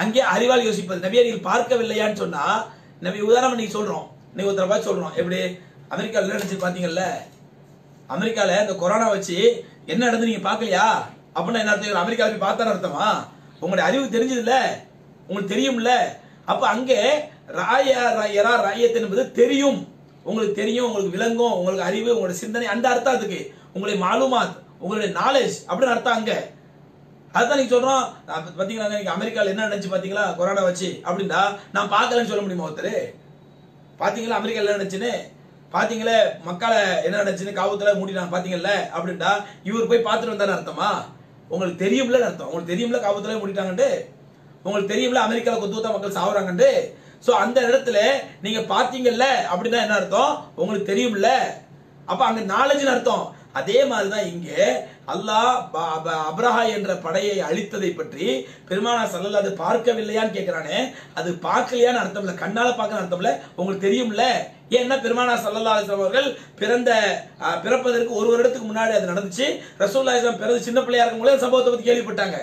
அங்கே அறிவால் யோசிப்பது. நபியை நீங்கள் பார்க்கவில்லையான்னு சொன்னா நபி உதாரணம் நீங்க சொல்றோம். நீங்க ஒருத்தர பார்த்து சொல்றோம். எப்படி? அமெரிக்காவில் என்ன நடந்துச்சு பாத்தீங்கல்ல? அமெரிக்கால இந்த கொரோனா வச்சு என்ன நடந்து நீங்க பார்க்கலையா? அப்படின்னா என்ன அர்த்தம்? அமெரிக்கால போய் பார்த்தா அர்த்தமா? உங்களுடைய அறிவு தெரிஞ்சதுல உங்களுக்கு தெரியும்ல? அப்ப அங்கே ராய ராயரா ராயத் என்பது தெரியும். உங்களுக்கு தெரியும் உங்களுக்கு விளங்கும் உங்களுக்கு அறிவு உங்களுடைய சிந்தனை அந்த அர்த்தம் அதுக்கு. உங்களுடைய மாலுமாத் உங்களுடைய நாலேஜ் அப்படின்னு அர்த்தம் அங்க. அதுதான் நீங்க சொல்றோம் பாத்தீங்களா நீங்க அமெரிக்கால என்ன நடந்துச்சு பாத்தீங்களா கொரோனா வச்சு அப்படின்னா நான் பார்க்கலன்னு சொல்ல முடியுமா ஒருத்தர்? பாத்தீங்களா அமெரிக்கால என்ன நினைச்சுன்னு பாத்தீங்களே மக்களை என்ன நினைச்சுன்னு காவத்துல மூடினாங்க பாத்தீங்கல்ல அப்படின்ட்டா இவர் போய் பார்த்துட்டு வந்தாரு அர்த்தமா? உங்களுக்கு தெரியும்ல அர்த்தம். உங்களுக்கு தெரியும்ல காவத்துல மூடிட்டாங்கன்ட்டு? உங்களுக்கு தெரியும்ல அமெரிக்கால கொத்துத்தா மக்கள் சாவுறாங்கன்ட்டு? சோ அந்த இடத்துல நீங்க பாத்தீங்கல்ல அப்படின்னா என்ன அர்த்தம்? உங்களுக்கு தெரியும்ல. அப்ப அங்க நாலேஜ்னு அர்த்தம். அதே மாதிரிதான் இங்கே அல்லாஹ் ப- ப- அப்ரஹா என்ற படையை அழித்ததை பற்றி பெருமானா சல்லல் அது பார்க்கவில்லையான்னு கேட்கிறானே அது பார்க்கலையான்னு அர்த்தம் இல்லை கண்ணால பார்க்க அர்த்தம் இல்லை உங்களுக்கு தெரியும்ல? ஏன்னா பெருமானா சல்லல்லா அலிஸ்லாம் அவர்கள் பிறந்த பிறப்பதற்கு ஒரு வருடத்துக்கு முன்னாடி அது நடந்துச்சு. ரசூல்லா இஸ்லாம் பிறந்து சின்ன பிள்ளையா இருக்கும்போது சம்பவத்தை பத்தி கேள்விப்பட்டாங்க.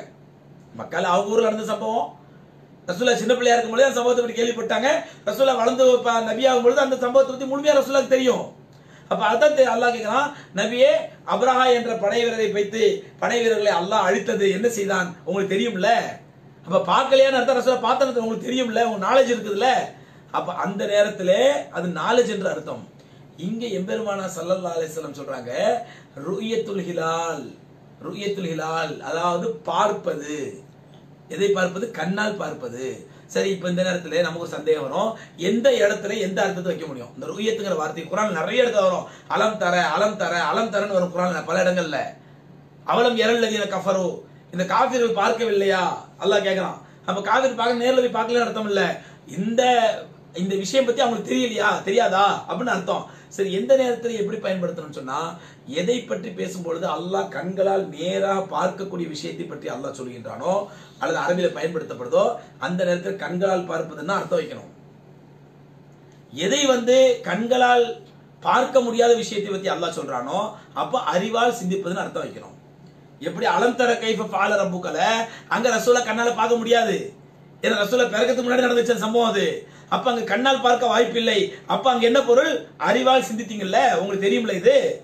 மக்கள் அவங்க ஊரில் நடந்த சம்பவம். ரசூல்லா சின்ன பிள்ளையா இருக்கும்போது அந்த சம்பவத்தை பத்தி கேள்விப்பட்டாங்க. ரசூல்லா வளர்ந்து ப- நபியாகும் பொழுது அந்த சம்பவத்தை பத்தி முழுமையா ரசூலாக்கு தெரியும். அப்ப அதான் அல்லாஹ் கேட்கிறான் நபியே அப்ரஹா என்ற படை வீரரை வைத்து படை வீரர்களை அல்லாஹ் அழித்தது என்ன செய்தான்? உங்களுக்கு தெரியும்ல? அப்ப பார்க்கலையான்னு அர்த்தம்? ரசூலா பார்த்தது உங்களுக்கு தெரியும்ல? உங்க நாலேஜ் இருக்குதுல்ல? அப்ப அந்த நேரத்துல அது நாலேஜ் என்று அர்த்தம். இங்க எம்பெருமானா சல்லல்லா அலிஸ்லாம் சொல்றாங்க ருயத்துல் ஹிலால் ருயத்துல் ஹிலால். அதாவது பார்ப்பது. எதை பார்ப்பது? கண்ணால் பார்ப்பது. சரி இப்ப இந்த நேரத்துல நமக்கு சந்தேகம் வரும். எந்த இடத்துல எந்த அர்த்தத்தை வைக்க முடியும்? இந்த ருயத்துங்கிற வார்த்தை குரான் நிறைய இடத்துல வரும். அலம் தர அலம் தர அலம் தரன்னு வரும் குரான் பல இடங்கள்ல. அவலம் இரல்லதீன கஃபரோ. இந்த காவிரி பார்க்கவில்லையா? அல்லாஹ் கேட்கறான் அப்ப காஃபிர் பார்க்க நேரில் போய் பார்க்கலன்னு அர்த்தம் இல்ல. இந்த இந்த விஷயம் பத்தி அவங்களுக்கு தெரியலையா? தெரியாதா? அப்படின்னு அர்த்தம். சரி எந்த நேரத்துல எப்படி பயன்படுத்தணும்னு சொன்னா எதை பற்றி பேசும்பொழுது அல்லாஹ் கண்களால் நேரா பார்க்கக்கூடிய விஷயத்தை பற்றி அல்லாஹ் சொல்கின்றானோ அல்லது அரபியில் பயன்படுத்தப்படுதோ அந்த நேரத்தில் கண்களால் பார்ப்பதுன்னா அர்த்தம் வைக்கணும். எதை வந்து கண்களால் பார்க்க முடியாத விஷயத்தை பத்தி அல்லாஹ் சொல்றானோ அப்ப அறிவால் சிந்திப்பதுன்னு அர்த்தம் வைக்கணும். எப்படி அலம் தர கைஃப ஃபால ரப்புக்கல? அங்க ரசூலை கண்ணால பார்க்க முடியாது. ஏன்னா ரசூலை பிறக்கத்துக்கு முன்னாடி நடந்துச்சு அந்த சம்பவம் அது. அப்ப அங்க கண்ணால் பார்க்க வாய்ப்பில்லை. அப்ப அங்க என்ன பொருள்? அறிவால் சிந்தித்தீங்கல்ல? உங்களுக்கு தெரியும்ல இது?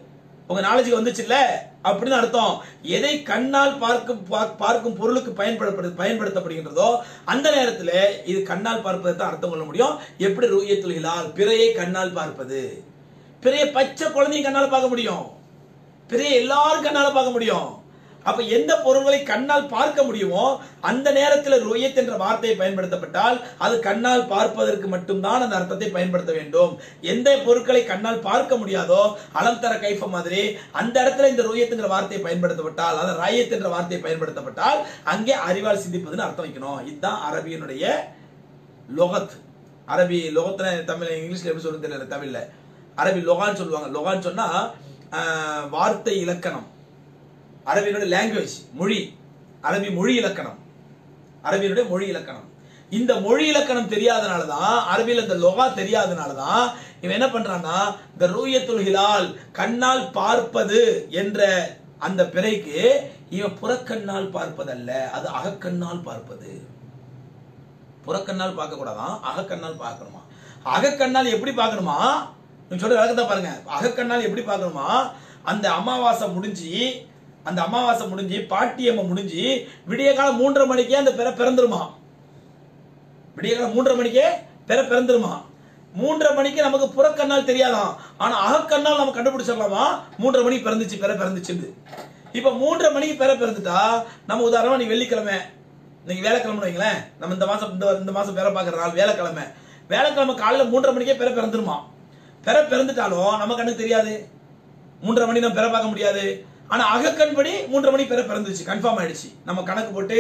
உங்க நாலேஜுக்கு வந்துச்சுல்ல? அப்படின்னு அர்த்தம். எதை கண்ணால் பார்க்கும் பார்க்கும் பொருளுக்கு பயன்படுத்த பயன்படுத்தப்படுகின்றதோ அந்த நேரத்தில் இது கண்ணால் பார்ப்பதை தான் அர்த்தம் கொள்ள முடியும். எப்படி ரூயத்துல் ஹிலால்? பிறையை கண்ணால் பார்ப்பது. பிறைய பச்சை குழந்தையும் கண்ணால் பார்க்க முடியும். பிறைய எல்லாரும் கண்ணால் பார்க்க முடியும். அப்ப எந்த பொருள்களை கண்ணால் பார்க்க முடியுமோ அந்த நேரத்தில் ருயத் என்ற வார்த்தையை பயன்படுத்தப்பட்டால் அது கண்ணால் பார்ப்பதற்கு மட்டும்தான் அந்த அர்த்தத்தை பயன்படுத்த வேண்டும். எந்த பொருட்களை கண்ணால் பார்க்க முடியாதோ அலம் தர கைஃப மாதிரி அந்த இடத்துல இந்த ருயத்துங்கிற வார்த்தையை பயன்படுத்தப்பட்டால் அது ராயத் என்ற வார்த்தையை பயன்படுத்தப்பட்டால் அங்கே அறிவால் சிந்திப்பதுன்னு அர்த்தம் வைக்கணும். இதுதான் அரபியனுடைய லொகத். அரபி லொகத்துல தமிழ் இங்கிலீஷ்ல எப்படி சொல்லுன்னு தெரியல தமிழ்ல. அரபி லொகான்னு சொல்லுவாங்க. லொகான்னு சொன்னா வார்த்தை இலக்கணம். அரபியனுடைய லாங்குவேஜ் மொழி. அரபி மொழி இலக்கணம். அரபியனுடைய மொழி இலக்கணம். இந்த மொழி இலக்கணம் தெரியாதனால தான் அரபியில் இந்த லொகா தெரியாதனால தான் இவன் என்ன பண்றான்னா இந்த ரூயத்துல் ஹிலால் கண்ணால் பார்ப்பது என்ற அந்த பிறைக்கு இவன் புறக்கண்ணால் பார்ப்பதல்ல அது அகக்கண்ணால் பார்ப்பது. புறக்கண்ணால் பார்க்க கூடாதான் அகக்கண்ணால் பார்க்கணுமா? அகக்கண்ணால் எப்படி பார்க்கணுமா? நீங்க சொல்ற விளக்கத்தை பாருங்க. அகக்கண்ணால் எப்படி பார்க்கணுமா? அந்த அமாவாசை முடிஞ்சு அந்த அமாவாசை முடிஞ்சு பாட்டியம்மை முடிஞ்சு விடிய காலம் மூன்றரை மணிக்கே அந்த பிற பிறந்துருமா? விடிய காலம் மூன்றரை மணிக்கே பிற பிறந்துருமா? மூன்றரை மணிக்கு நமக்கு புறக்கண்ணால் தெரியாதாம். ஆனா அகக்கண்ணால் நம்ம கண்டுபிடிச்சிடலாமா? மூன்றரை மணிக்கு பிறந்துச்சு பிற பிறந்துச்சுன்னு. இப்ப மூன்றரை மணிக்கு பிற பிறந்துட்டா நம்ம உதாரணமா நீ வெள்ளிக்கிழமை இன்னைக்கு வேலைக்கிழமை வைங்களேன் நம்ம இந்த மாசம் இந்த இந்த மாசம் பேரை பார்க்குற நாள் வேலைக்கிழமை. வேலைக்கிழமை காலையில மூன்றரை மணிக்கே பிற பிறந்துருமா? பிற பிறந்துட்டாலும் நம்ம கண்ணுக்கு தெரியாது. மூன்றரை மணி நம்ம பிற பார்க்க முடியாது. ஆனா அகக்கண்படி மூன்றரை மணி பிற பிறந்துச்சு கன்ஃபார்ம் ஆயிடுச்சு. நம்ம கணக்கு போட்டு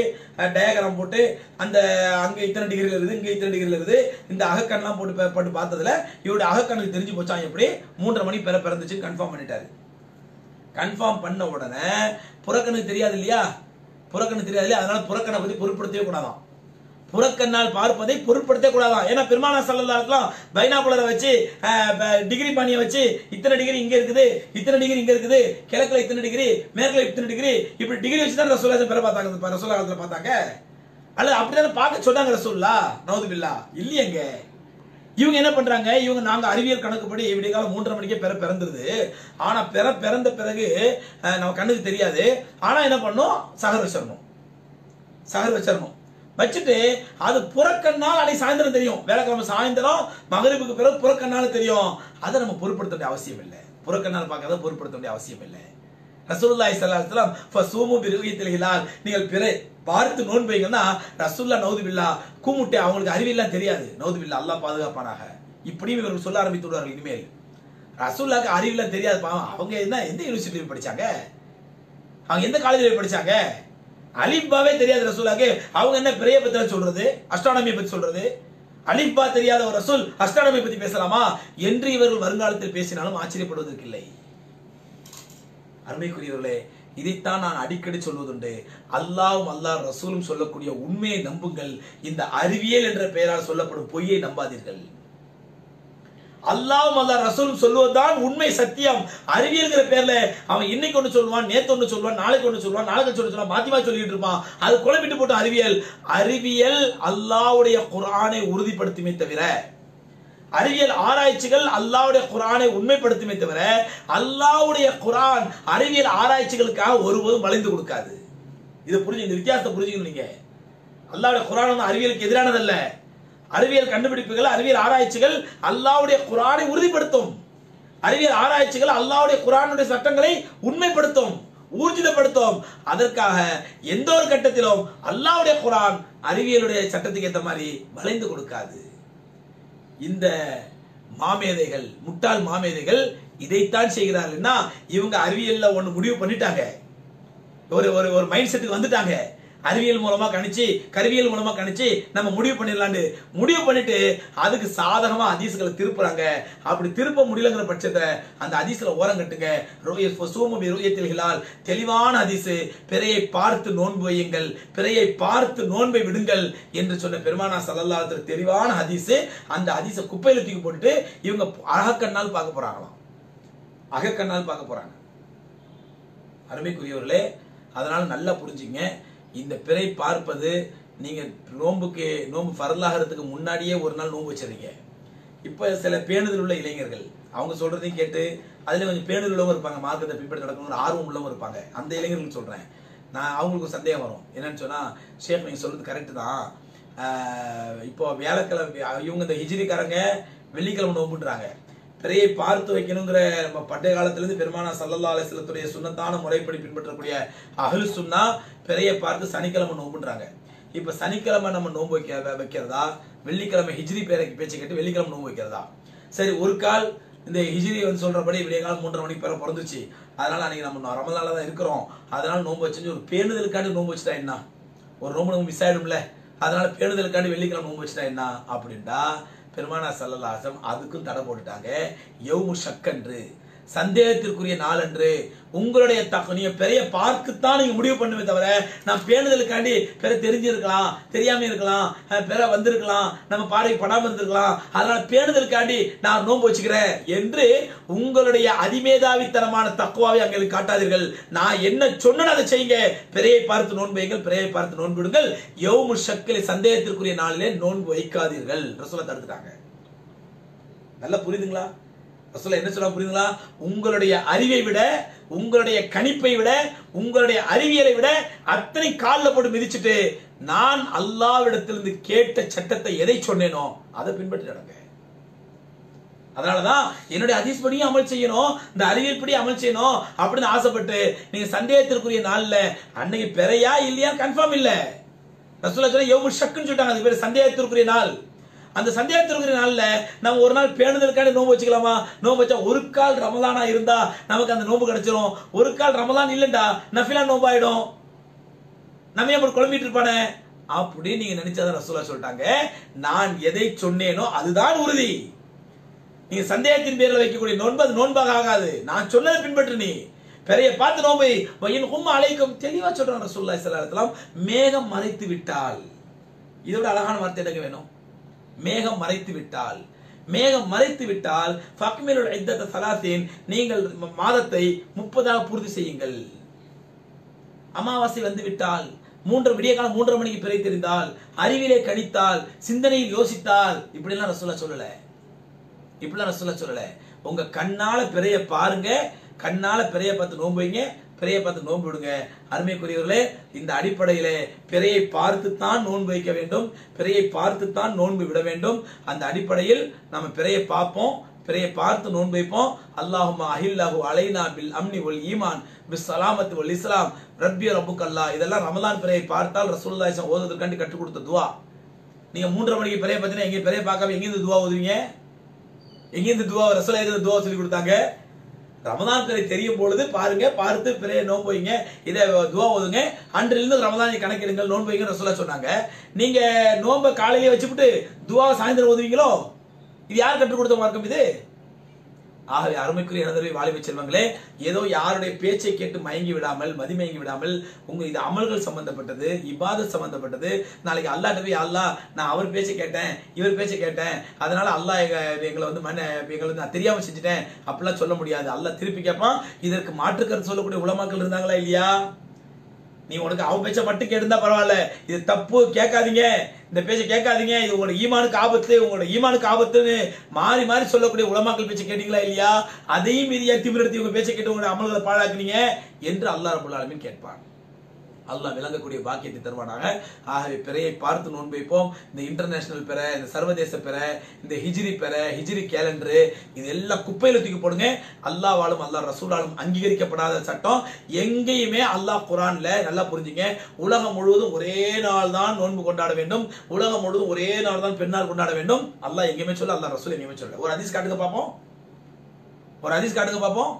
டயக்ராம் போட்டு அந்த அங்க இத்தனை டிகிரி இருக்குது இங்க இத்தனை டிகிரி இருக்குது இந்த அகக்கண்லாம் போட்டு போட்டு பார்த்ததுல இவருடைய அகக்கண்ணுக்கு தெரிஞ்சு போச்சான் எப்படி? மூன்றரை மணி பிற பிறந்துச்சுன்னு கன்ஃபார்ம் பண்ணிட்டாரு. கன்ஃபார்ம் பண்ண உடனே புறக்கணுக்கு தெரியாது இல்லையா? புறக்கணு தெரியாது இல்லையா? அதனால புறக்கணை பத்தி பொருட்படுத்தவே கூடாதான். புறக்கண்ணால் பார்ப்பதை பொருட்படுத்த கூடாதான் ஏன்னா பெருமானா சல்லல்லாஹுலாம் பைனாகுலரை வச்சு டிகிரி பாணியை வச்சு இத்தனை டிகிரி இங்க இருக்குது இத்தனை டிகிரி இங்க இருக்குது கிழக்குல இத்தனை டிகிரி மேற்குல இத்தனை டிகிரி இப்படி டிகிரி வச்சு தான் ரசூலா பெற பார்த்தாங்க ரசூலா காலத்துல பார்த்தாங்க. அல்லது அப்படித்தானே பார்க்க சொன்னாங்க ரசூல்லா நவுதுபில்லா இல்லையங்க இவங்க என்ன பண்றாங்க? இவங்க நாங்க அறிவியல் கணக்குப்படி விடிய காலம் மூன்றரை மணிக்கே பிற பிறந்துருது. ஆனா பிற பிறந்த பிறகு நம்ம கண்ணுக்கு தெரியாது. ஆனா என்ன பண்ணும்? சகர் வச்சிடணும் சகர் வச்சிடணும் வச்சுட்டு அது புறக்கண்ணால் அன்னைக்கு சாயந்தரம் தெரியும். வேலைக்கிழமை சாயந்தரம் மகரிப்புக்கு பிறகு புறக்கண்ணால் தெரியும். அதை நம்ம பொருட்படுத்த வேண்டிய அவசியம் இல்லை. புறக்கண்ணால் பார்க்கறத பொருட்படுத்த வேண்டிய அவசியம் இல்லை. ரசூல்லாய் சல்லாஸ்லாம் அலைஹி வஸல்லம் ஃபஸூமு ஹிலால். நீங்கள் பிற பார்த்து நோன்பு வைங்கன்னா ரசூல்லா நௌதுபில்லா கூமுட்டை அவங்களுக்கு அறிவில்லாம் தெரியாது. நௌதுபில்லா அல்லா பாதுகாப்பானாக. இப்படியும் இவர்கள் சொல்ல ஆரம்பித்து விடுவார்கள் இனிமேல். ரசூல்லாக்கு அறிவில்லாம் தெரியாது பாவம். அவங்க என்ன எந்த யூனிவர்சிட்டியில் படிச்சாங்க? அவங்க எந்த காலேஜில் படிச்சாங்க? அலிப்பாவே தெரியாத ரசூலாக்கு அவங்க என்ன பிறைய பத்தி சொல்றது? அஸ்ட்ரானமியை பத்தி சொல்றது? அலிப்பா தெரியாத ஒரு ரசூல் அஸ்ட்ரானமியை பத்தி பேசலாமா? என்று இவர்கள் வருங்காலத்தில் பேசினாலும் ஆச்சரியப்படுவதற்கு இல்லை. அருமைக்குரியவர்களே இதைத்தான் நான் அடிக்கடி சொல்வதுண்டு. அல்லாவும் அல்லாஹ் ரசூலும் சொல்லக்கூடிய உண்மையை நம்புங்கள். இந்த அறிவியல் என்ற பெயரால் சொல்லப்படும் பொய்யை நம்பாதீர்கள். அல்லாவும் அல்லாஹ் ரசூலும் சொல்லுவதுதான் உண்மை சத்தியம். அறிவியல்ங்கிற பேர்ல அவன் இன்னைக்கு ஒன்று சொல்லுவான் நேத்து ஒன்று சொல்லுவான் நாளைக்கு ஒன்று சொல்லுவான் நாளைக்கு ஒன்று சொல்லுவான் மாத்தி மாத்தி சொல்லிட்டு இருப்பான். அது குழம்பிட்டு போட்ட அறிவியல். அறிவியல் அல்லாவுடைய குரானை உறுதிப்படுத்துமே தவிர அறிவியல் ஆராய்ச்சிகள் அல்லாவுடைய குரானை உண்மைப்படுத்துமே தவிர அல்லாவுடைய குரான் அறிவியல் ஆராய்ச்சிகளுக்காக ஒருபோதும் வளைந்து கொடுக்காது. இது புரிஞ்சு இந்த வித்தியாசத்தை புரிஞ்சுக்கணும் நீங்க. அல்லாவுடைய குரான் வந்து அறிவியலுக்கு எதிரானதல்ல. அறிவியல் கண்டுபிடிப்புகள் அறிவியல் ஆராய்ச்சிகள் அல்லாவுடைய குரானை உறுதிப்படுத்தும். அறிவியல் ஆராய்ச்சிகள் அல்லாவுடைய குரானுடைய சட்டங்களை உண்மைப்படுத்தும் ஊர்ஜிதப்படுத்தும். அதற்காக எந்த ஒரு கட்டத்திலும் அல்லாவுடைய குரான் அறிவியலுடைய சட்டத்துக்கு ஏற்ற மாதிரி வளைந்து கொடுக்காது. இந்த மாமேதைகள் முட்டாள் மாமேதைகள் இதைத்தான் செய்கிறார்கள்னா இவங்க அறிவியல்ல ஒன்று முடிவு பண்ணிட்டாங்க. ஒரு ஒரு ஒரு மைண்ட் செட்டுக்கு வந்துட்டாங்க. அறிவியல் மூலமா கணிச்சு கருவியல் மூலமா கணிச்சு நம்ம முடிவு பண்ணிடலான்னு முடிவு பண்ணிட்டு அதுக்கு சாதகமா ஹதீஸ்களை திருப்புறாங்க. அப்படி திருப்ப முடியலங்கிற பட்சத்தை அந்த அதிசல ஓரம் கட்டுங்க. ருய- தெளிவான அதிசு பிறையை பார்த்து நோன்பு வையுங்கள் பிறையை பார்த்து நோன்பை விடுங்கள் என்று சொன்ன பெருமானா சல்லல்லாஹு தெளிவான அதிசு அந்த அதிச குப்பையில தூக்கி போட்டுட்டு இவங்க அழகக்கண்ணால் பார்க்க போறாங்களாம். அகக்கண்ணால் பார்க்க போறாங்க. அருமைக்குரியவர்களே அதனால நல்லா புரிஞ்சுங்க. இந்த பிறை பார்ப்பது நீங்கள் நோன்புக்கு நோன்பு ஃபரலாகிறதுக்கு முன்னாடியே ஒரு நாள் நோன்பு வச்சிருக்கீங்க இப்போ சில பேணுதல் உள்ள இளைஞர்கள் அவங்க சொல்றதையும் கேட்டு அதில் கொஞ்சம் பேணுதல் உள்ளவங்க இருப்பாங்க மார்க்கத்தை பின்பற்றி நடக்கணும்னு ஆர்வம் உள்ளவங்க இருப்பாங்க. அந்த இளைஞர்களுக்கு சொல்கிறேன் நான் அவங்களுக்கு சந்தேகம் வரும். என்னன்னு சொன்னால் ஷேக் நீங்கள் சொல்றது கரெக்டு தான். இப்போ வியாழக்கிழமை இவங்க இந்த ஹிஜிரிக்காரங்க வெள்ளிக்கிழமை நோம்புன்றாங்க பிறையை பார்த்து வைக்கணுங்கிற நம்ம பண்டைய காலத்திலிருந்து பெருமானா சல்லல்லா அலிஸ்லத்துடைய சுண்ணத்தான முறைப்படி பின்பற்றக்கூடிய அகல் சுண்ணா பிறையை பார்த்து சனிக்கிழமை நோம்புன்றாங்க. இப்ப சனிக்கிழமை நம்ம நோன்பு வைக்க வைக்கிறதா? வெள்ளிக்கிழமை ஹிஜ்ரி பேரைக்கு பேச்சு கேட்டு வெள்ளிக்கிழமை நோன்பு வைக்கிறதா? சரி ஒரு கால் இந்த ஹிஜ்ரி வந்து சொல்றபடி விடிய காலம் மூன்றரை மணிக்கு பிற பிறந்துச்சு. அதனால அன்னைக்கு நம்ம ரமலால தான் இருக்கிறோம். அதனால நோன்பு வச்சு ஒரு பேணுதலுக்காண்டி நோன்பு வச்சுட்டா என்ன? ஒரு நோம்பு நம்ம மிஸ் ஆயிடும்ல. அதனால பேணுதலுக்காண்டி வெள்ளிக்கிழமை நோன்பு வச்சுட்டா என்ன? அப்படின்னா பெருமானா சல்லல்லாசம் அதுக்கும் தடை போட்டுட்டாங்க. யௌமு ஷக்கன்று. சந்தேகத்திற்குரிய நாள் அன்று உங்களுடைய தக்க நீங்க பெரிய பார்க்குத்தான் நீங்க முடிவு பண்ணுமே தவிர நான் பேணுதலுக்காண்டி பெற தெரிஞ்சிருக்கலாம் தெரியாம இருக்கலாம் பெற வந்திருக்கலாம் நம்ம பாடகை படாமல் இருந்திருக்கலாம். அதனால பேணுதலுக்காண்டி நான் நோன்பு வச்சுக்கிறேன் என்று உங்களுடைய அதிமேதாவித்தனமான தக்குவாவை அங்கே காட்டாதீர்கள். நான் என்ன சொன்னேன் அதை செய்யுங்க. பிறையை பார்த்து நோன்பு வைங்கள் பிறையை பார்த்து நோன்பு விடுங்கள். எவ்வளவு ஷக்கில் சந்தேகத்திற்குரிய நாளிலே நோன்பு வைக்காதீர்கள். ரசூலை தடுத்துட்டாங்க. நல்லா புரியுதுங்களா? ரசூல் என்ன சொல்ல புரியுதுங்களா? உங்களுடைய அறிவை விட உங்களுடைய கணிப்பை விட உங்களுடைய அறிவியலை விட அத்தனை காலில் போட்டு மிதிச்சுட்டு நான் அல்லாவிடத்திலிருந்து கேட்ட சட்டத்தை எதை சொன்னேனோ அதை பின்பற்றி நடங்க அதனாலதான் என்னுடைய அதிஸ் படியும் அமல் செய்யணும் இந்த அறிவியல் படி அமல் செய்யணும் அப்படின்னு ஆசைப்பட்டு நீங்க சந்தேகத்திற்குரிய நாள்ல அன்னைக்கு பெறையா இல்லையா கன்ஃபார்ம் இல்ல. ரசூலா சொல்ல எவ்வளவு ஷக்குன்னு சொல்லிட்டாங்க அது பேர் சந்தேகத்திற்குரிய நாள். அந்த சந்தேகத்திற்குரிய நாளில் நம்ம ஒரு நாள் பேணுதலுக்காண்டி நோன்பு வச்சுக்கலாமா? நோன்பு வச்சா ஒரு கால் ரமலானா இருந்தா நமக்கு அந்த நோன்பு கிடைச்சிரும். ஒரு கால் ரமலான் இல்லைண்டா நஃபிலா நோம்பாயிடும் நம்ம ஏன் குழம்பிட்டு இருப்பானே? அப்படின்னு நீங்க நினைச்சதான் ரசூலா சொல்லிட்டாங்க. நான் எதை சொன்னேனோ அதுதான் உறுதி. நீங்க சந்தேகத்தின் பேரில் வைக்கக்கூடிய நோன்பு அது நோன்பாக ஆகாது. நான் சொன்னதை பின்பற்று நீ. பெரிய பார்த்து நோம்பை வயின் ஹும் அலைக்கும் தெளிவா சொல்றான் ரசூல்லா ஸல்லல்லாஹு மேகம் மறைத்து விட்டால். இதோட அழகான வார்த்தை எனக்கு வேணும்? மேகம் மறைத்து விட்டால். மேகம் மறைத்து விட்டால் ஃபக்மிலுல் இத்தத சலாசின் நீங்கள் மாதத்தை முப்பதாக பூர்த்தி செய்யுங்கள். அமாவாசை வந்து விட்டால் மூன்று விடிய காலம் மூன்றரை மணிக்கு பிறை தெரிந்தால் அறிவிலே கணித்தால் சிந்தனையில் யோசித்தால் இப்படிலாம் ரசூலா சொல்லல. இப்படிலாம் ரசூலா சொல்லல. உங்க கண்ணால பிறைய பாருங்க கண்ணால பிறைய பார்த்து நோம்புவீங்க பிறையை பார்த்து நோன்பு விடுங்க. அருமைக்குரியவர்களே இந்த அடிப்படையிலே பிறையை பார்த்துத்தான் நோன்பு வைக்க வேண்டும். பிறையை பார்த்துத்தான் நோன்பு விட வேண்டும். அந்த அடிப்படையில் நம்ம பிறையை பார்ப்போம். பிறையை பார்த்து நோன்பு வைப்போம். அல்லாஹுமா அஹில்லாஹு அலைனா பில் அம்னி ஒல் ஈமான் பிஸ் சலாமத்து ஒல் இஸ்லாம் ரப்பி ரப்புக் இதெல்லாம் ரமலான் பிறையை பார்த்தால் ரசூல்லாசம் ஓதுவதற்காண்டி கற்றுக் கொடுத்த துவா. நீங்க மூன்றரை மணிக்கு பிறைய பார்த்தீங்கன்னா எங்க பிறைய பார்க்காம எங்கேருந்து துவா ஓதுவீங்க? எங்கேருந்து துவா ரசூலா எங்க துவா சொல்லி கொடுத்தாங்க? ரமதான் பிறை தெரியும் பொழுது பாருங்க பார்த்து பிறைய நோன்பு வைங்க இதை துவா ஓதுங்க. அன்றிலிருந்து ரமதானை கணக்கிடுங்கள் நோன்பு வைங்க ரசூலா சொன்னாங்க. நீங்க நோன்பை காலையிலே வச்சுவிட்டு துவா சாயந்தரம் ஓதுவீங்களோ? இது யார் கற்றுக் கொடுத்த மார்க்கம் இது? ஆகவே அருமைக்குரிய எனதரவை வாலிப செல்வங்களே ஏதோ யாருடைய பேச்சை கேட்டு மயங்கி விடாமல் மதிமயங்கி விடாமல் உங்க இது அமல்கள் சம்பந்தப்பட்டது இபாதத் சம்பந்தப்பட்டது நாளைக்கு அல்லாட்ட போய் அல்லா நான் அவர் பேச்சை கேட்டேன் இவர் பேச்சை கேட்டேன் அதனால அல்லாஹ் எங்களை வந்து மன எங்களை வந்து நான் தெரியாம செஞ்சுட்டேன் அப்படிலாம் சொல்ல முடியாது. அல்லாஹ் திருப்பி கேட்பான் இதற்கு மாற்று கருத்து சொல்லக்கூடிய உலமாக்கள் இருந்தாங்களா இல்லையா? நீ உனக்கு அவன் பேச்ச மட்டும் கேட்டிருந்தா பரவாயில்ல. இது தப்பு கேட்காதீங்க. இந்த பேச்சை கேட்காதீங்க. இது உங்களோட ஈமானுக்கு ஆபத்து உங்களோட ஈமானுக்கு ஆபத்துன்னு மாறி மாறி சொல்லக்கூடிய உலமாக்கள் பேச்சை கேட்டீங்களா இல்லையா? அதையும் மீறியா திமிரத்தி உங்க பேச்சை கேட்டு உங்களோட அமல்களை பாழாக்குனீங்க? என்று அல்லாஹ் ரபுல் கேட்பான் அல்லாஹ் விளங்கக்கூடிய பாக்கியத்தை தருவானாக. ஆகவே பிறையை பார்த்து நோன்பு வைப்போம் இந்த இன்டர்நேஷனல் பெற இந்த சர்வதேச பெற இந்த ஹிஜிரி பெற ஹிஜிரி கேலண்டரு இது எல்லாம் குப்பையில தூக்கி போடுங்க. அல்லாவாலும் அல்லாஹ் ரசூலாலும் அங்கீகரிக்கப்படாத சட்டம். எங்கேயுமே அல்லாஹ் குரான்ல நல்லா புரிஞ்சுங்க. உலகம் முழுவதும் ஒரே நாள் தான் நோன்பு கொண்டாட வேண்டும். உலகம் முழுவதும் ஒரே நாள் தான் பெண்ணால் கொண்டாட வேண்டும். அல்லாஹ் எங்கேயுமே சொல்ல அல்லாஹ் ரசூல் எங்கேயுமே சொல்ல ஒரு அதிஸ் காட்டுங்க பார்ப்போம் ஒரு அதிஸ் காட்டுங்க பார்ப்போம்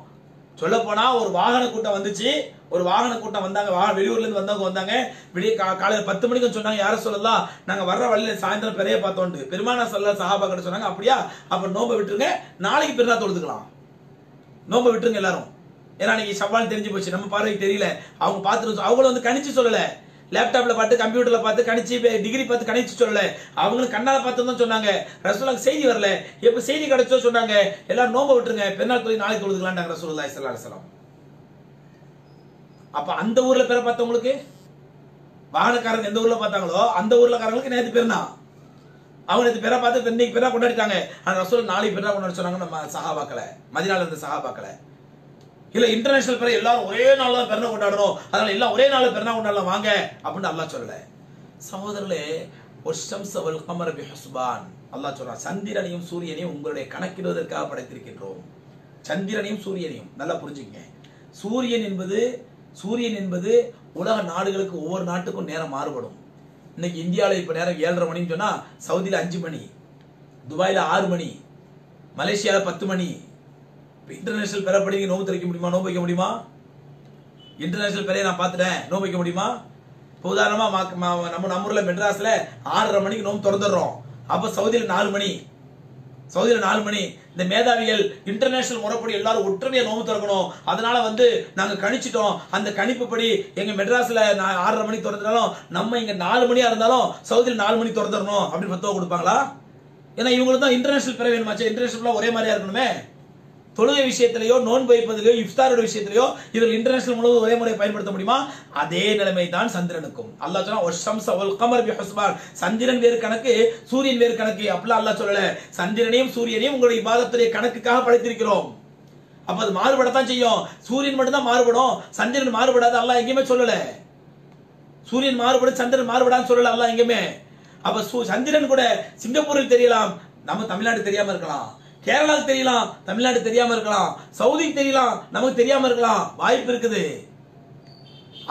சொல்ல போனா ஒரு வாகன கூட்டம் வந்துச்சு. ஒரு வாகன கூட்டம் வந்தாங்க. வா- வெளியூர்ல இருந்து வந்தவங்க வந்தாங்க. விடிய கா- காலையில பத்து மணிக்கு சொன்னாங்க யாரும் சொல்லலாம் நாங்க வர்ற வழியில சாயந்தரம் பெரிய பார்த்தோண்டு. பெருமானா சொல்ல சஹாபா கிட்ட சொன்னாங்க அப்படியா? அப்ப நோம்ப விட்டுருங்க. நாளைக்கு பெருநா தொழுதுக்கலாம். நோம்ப விட்டுருங்க எல்லாரும். ஏன்னா நீங்க சவால் தெரிஞ்சு போச்சு. நம்ம பார்வைக்கு தெரியல. அவங்க பார்த்துட்டு அவங்களும் வந்து கணிச்சு சொல்லல. லேப்டாப்ல பார்த்து கம்ப்யூட்டர்ல பார்த்து கணிச்சு டிகிரி பார்த்து கணிச்சு சொல்லல. அவங்களும் கண்ணால பார்த்து தான் சொன்னாங்க ரசூலுக்கு செய்தி வரல. எப்ப செய்தி கிடைச்சோ சொன்னாங்க. எல்லாரும் நோம்ப விட்டுருங்க. பெருநாள் தொழில் நாளைக்கு தொழுதுக்கலாம்டாங்க ரசூலுல்லாஹி ஸல்லல்லாஹு அலைஹி அப்ப அந்த ஊர்ல பேரை பார்த்தவங்களுக்கு வாகனக்காரங்க எந்த ஊர்ல பார்த்தாங்களோ அந்த ஊர்லக்காரங்களுக்கு நேற்று பெருனா அவங்க நேற்று பேரை பார்த்து இன்னைக்கு பேரா கொண்டாடிட்டாங்க. ஆனா ரசூல் நாளைக்கு பேரா கொண்டாடி சொன்னாங்க நம்ம சஹாபாக்களை மதினால இருந்த சஹாபாக்களை. இல்ல இன்டர்நேஷனல் பிறகு எல்லாரும் ஒரே நாள் தான் பிறந்த கொண்டாடணும் அதனால எல்லாம் ஒரே நாள் பிறந்தா கொண்டாடலாம் வாங்க. அப்படின்னு அல்லா சொல்லல. சகோதரர்களே ஒஷம்ச வல் கமர பிஹஸ்பான் அல்லாஹ் சொல்றான் சந்திரனையும் சூரியனையும் உங்களுடைய கணக்கிடுவதற்காக படைத்திருக்கின்றோம். சந்திரனையும் சூரியனையும் நல்லா புரிஞ்சுக்கங்க சூரியன் என்பது சூரியன் என்பது உலக நாடுகளுக்கு ஒவ்வொரு நாட்டுக்கும் நேரம் மாறுபடும். இன்னைக்கு இந்தியாவில் இப்போ நேரம் ஏழரை மணின்னு சொன்னா சவுதியில் அஞ்சு மணி துபாயில் ஆறு மணி மலேசியாவில் பத்து மணி இன்டர்நேஷனல் பெறப்படி நோம்பு திறக்க முடியுமா? நோம்பு வைக்க முடியுமா? இன்டர்நேஷனல் பெறையை நான் பார்த்துட்டேன். நோம்பு வைக்க முடியுமா? இப்போ உதாரணமாக மா- நம்ம நம்ம ஊரில் மெட்ராஸில் ஆறரை மணிக்கு நோம்பு திறந்துடுறோம். அப்போ சவுதியில் நாலு மணி. சவுதியில் நாலு மணி. இந்த மேதாவிகள் இன்டர்நேஷனல் முறைப்படி எல்லாரும் ஒற்றுமையாக நோம்பு திறக்கணும். அதனால வந்து நாங்கள் கணிச்சிட்டோம். அந்த கணிப்புப்படி எங்கள் மெட்ராஸில் நான் ஆறரை மணிக்கு திறந்தாலும் நம்ம இங்கே நாலு மணியாக இருந்தாலும் சவுதியில் நாலு மணிக்கு திறந்துடணும் அப்படின்னு பத்தவ கொடுப்பாங்களா? ஏன்னா இவங்களுக்கு தான் இன்டர்நேஷனல் பிற வேணுமாச்சு. இன்டர்நேஷனல் ஒரே மாதிரியா இருக்கணுமே. தொழுகை விஷயத்திலேயோ நோன்பு வைப்பதிலேயோ இஃப்தாரோட விஷயத்திலேயோ இதில் இன்டர்நேஷனல் முழுவதும் ஒரே முறையை பயன்படுத்த முடியுமா? அதே நிலைமை தான் சந்திரனுக்கும். அல்லா சொன்னா சந்திரன் வேறு கணக்கு சூரியன் வேறு கணக்கு. அப்படிலாம் அல்லா சொல்லல சந்திரனையும் சூரியனையும் உங்களுடைய இபாதத்துடைய கணக்குக்காக படைத்திருக்கிறோம். அப்ப அது மாறுபடத்தான் செய்யும். சூரியன் மட்டும் தான் மாறுபடும். சந்திரன் மாறுபடாது அல்லா எங்கேயுமே சொல்லல. சூரியன் மாறுபடும் சந்திரன் மாறுபடான்னு சொல்லல அல்லா எங்கேயுமே. அப்ப சந்திரன் கூட சிங்கப்பூரில் தெரியலாம். நம்ம தமிழ்நாடு தெரியாம இருக்கலாம். கேரளாவுக்கு தெரியலாம் தமிழ்நாடு தெரியாம இருக்கலாம். சவுதிக்கு தெரியலாம் நமக்கு தெரியாம இருக்கலாம். வாய்ப்பு இருக்குது.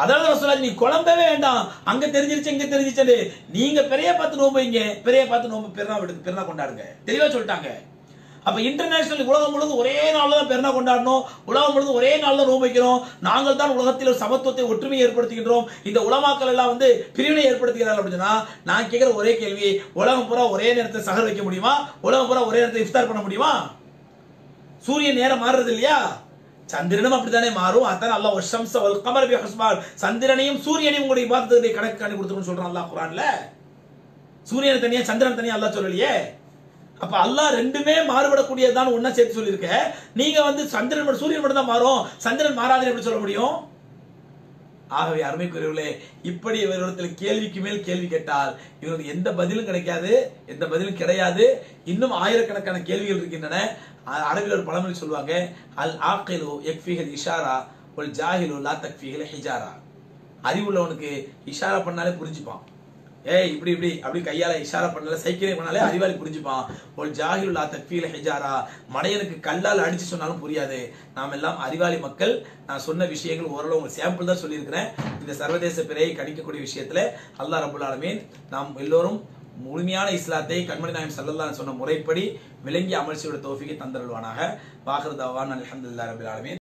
அதாவது சொல்லாது நீ குழம்பவே வேண்டாம். அங்க தெரிஞ்சிருச்சு இங்க தெரிஞ்சிச்சு நீங்க பெரிய பார்த்து நோம்பு வைங்க பெரிய பார்த்து நோம்பு பெருநா விடுங்க பெருநா கொண்டாடுங்க. தெளிவா சொல்லிட்டாங்க. அப்ப இன்டர்நேஷனல் உலகம் முழுவதும் ஒரே நாள்ல தான் பெருநா கொண்டாடணும். உலகம் முழுவதும் ஒரே நாள்ல நோம்பு வைக்கிறோம். நாங்கள் தான் உலகத்தில் ஒரு சமத்துவத்தை ஒற்றுமையை ஏற்படுத்துகின்றோம். இந்த உலமாக்கள் எல்லாம் வந்து பிரிவினை ஏற்படுத்துகிறார்கள் அப்படின்னா நான் கேட்கிற ஒரே கேள்வி உலகம் பூரா ஒரே நேரத்தில் சகர் வைக்க முடியுமா? உலகம் பூரா ஒரே நேரத்தில் இஃப்தார் பண்ண முடியுமா? சூரியன் நேரம் மாறுறது இல்லையா? சந்திரனும் அப்படித்தானே மாறும். அதான் அல்லாஹ் ஒரு ஷம்ஸ வல் கமர பி சந்திரனையும் சூரியனையும் உங்களுடைய இபாதத்துடைய கணக்கு காணி கொடுத்துருன்னு சொல்றான் அல்லாஹ் குரான்ல. சூரியனை தனியா சந்திரன் தனியா அல்லாஹ் சொல்லலையே. அப்ப அல்லாஹ் ரெண்டுமே மாறுபடக்கூடியதுதான் ஒன்னா சேர்த்து சொல்லியிருக்க. நீங்க வந்து சந்திரன் மட்டும் சூரியன் மட்டும் தான் மாறும். சந்திரன் மாறாதுன்னு எப்படி சொல்ல முடியும்? ஆகவே அருமைக்குரியவர்களே இப்படி இவரிடத்தில் கேள்விக்கு மேல் கேள்வி கேட்டால் இவருக்கு எந்த பதிலும் கிடைக்காது எந்த பதிலும் கிடையாது. இன்னும் ஆயிரக்கணக்கான கேள்விகள் இருக்கின்றன. அரபில் ஒரு பழமொழி சொல்லுவாங்க அல் ஆக்கிலு எக்ஃபிகல் இஷாரா ஒரு ஜாஹிலு லா தக்ஃபிகல் ஹிஜாரா. அறிவுள்ளவனுக்கு இஷாரா பண்ணாலே புரிஞ்சுப்பான். ஏய் இப்படி இப்படி அப்படி கையால இஷாரா பண்ணல சைக்கிளே பண்ணாலே அறிவாளி புரிஞ்சுப்பான். ஒரு ஜாஹில் லா தக்ஃபீல ஹிஜாரா. மடையனுக்கு கல்லால் அடிச்சு சொன்னாலும் புரியாது. நாம் எல்லாம் அறிவாளி மக்கள். நான் சொன்ன விஷயங்கள் ஓரளவு உங்களுக்கு சாம்பிள் தான் சொல்லியிருக்கிறேன். இந்த சர்வதேச பிறையை கணிக்கக்கூடிய விஷயத்துல அல்லாஹ் ரபுல் ஆலமீன் நாம் எல்லோரும் முழுமையான இஸ்லாத்தை கண்மணி நாயம் சல்லல்லாஹு சொன்ன முறைப்படி விளங்கி அமர்ச்சியோட தோஃபிக்கு தந்தருள்வானாக. பாகர் தவான் அலமதுல்லா ரபில் ஆலமீன்.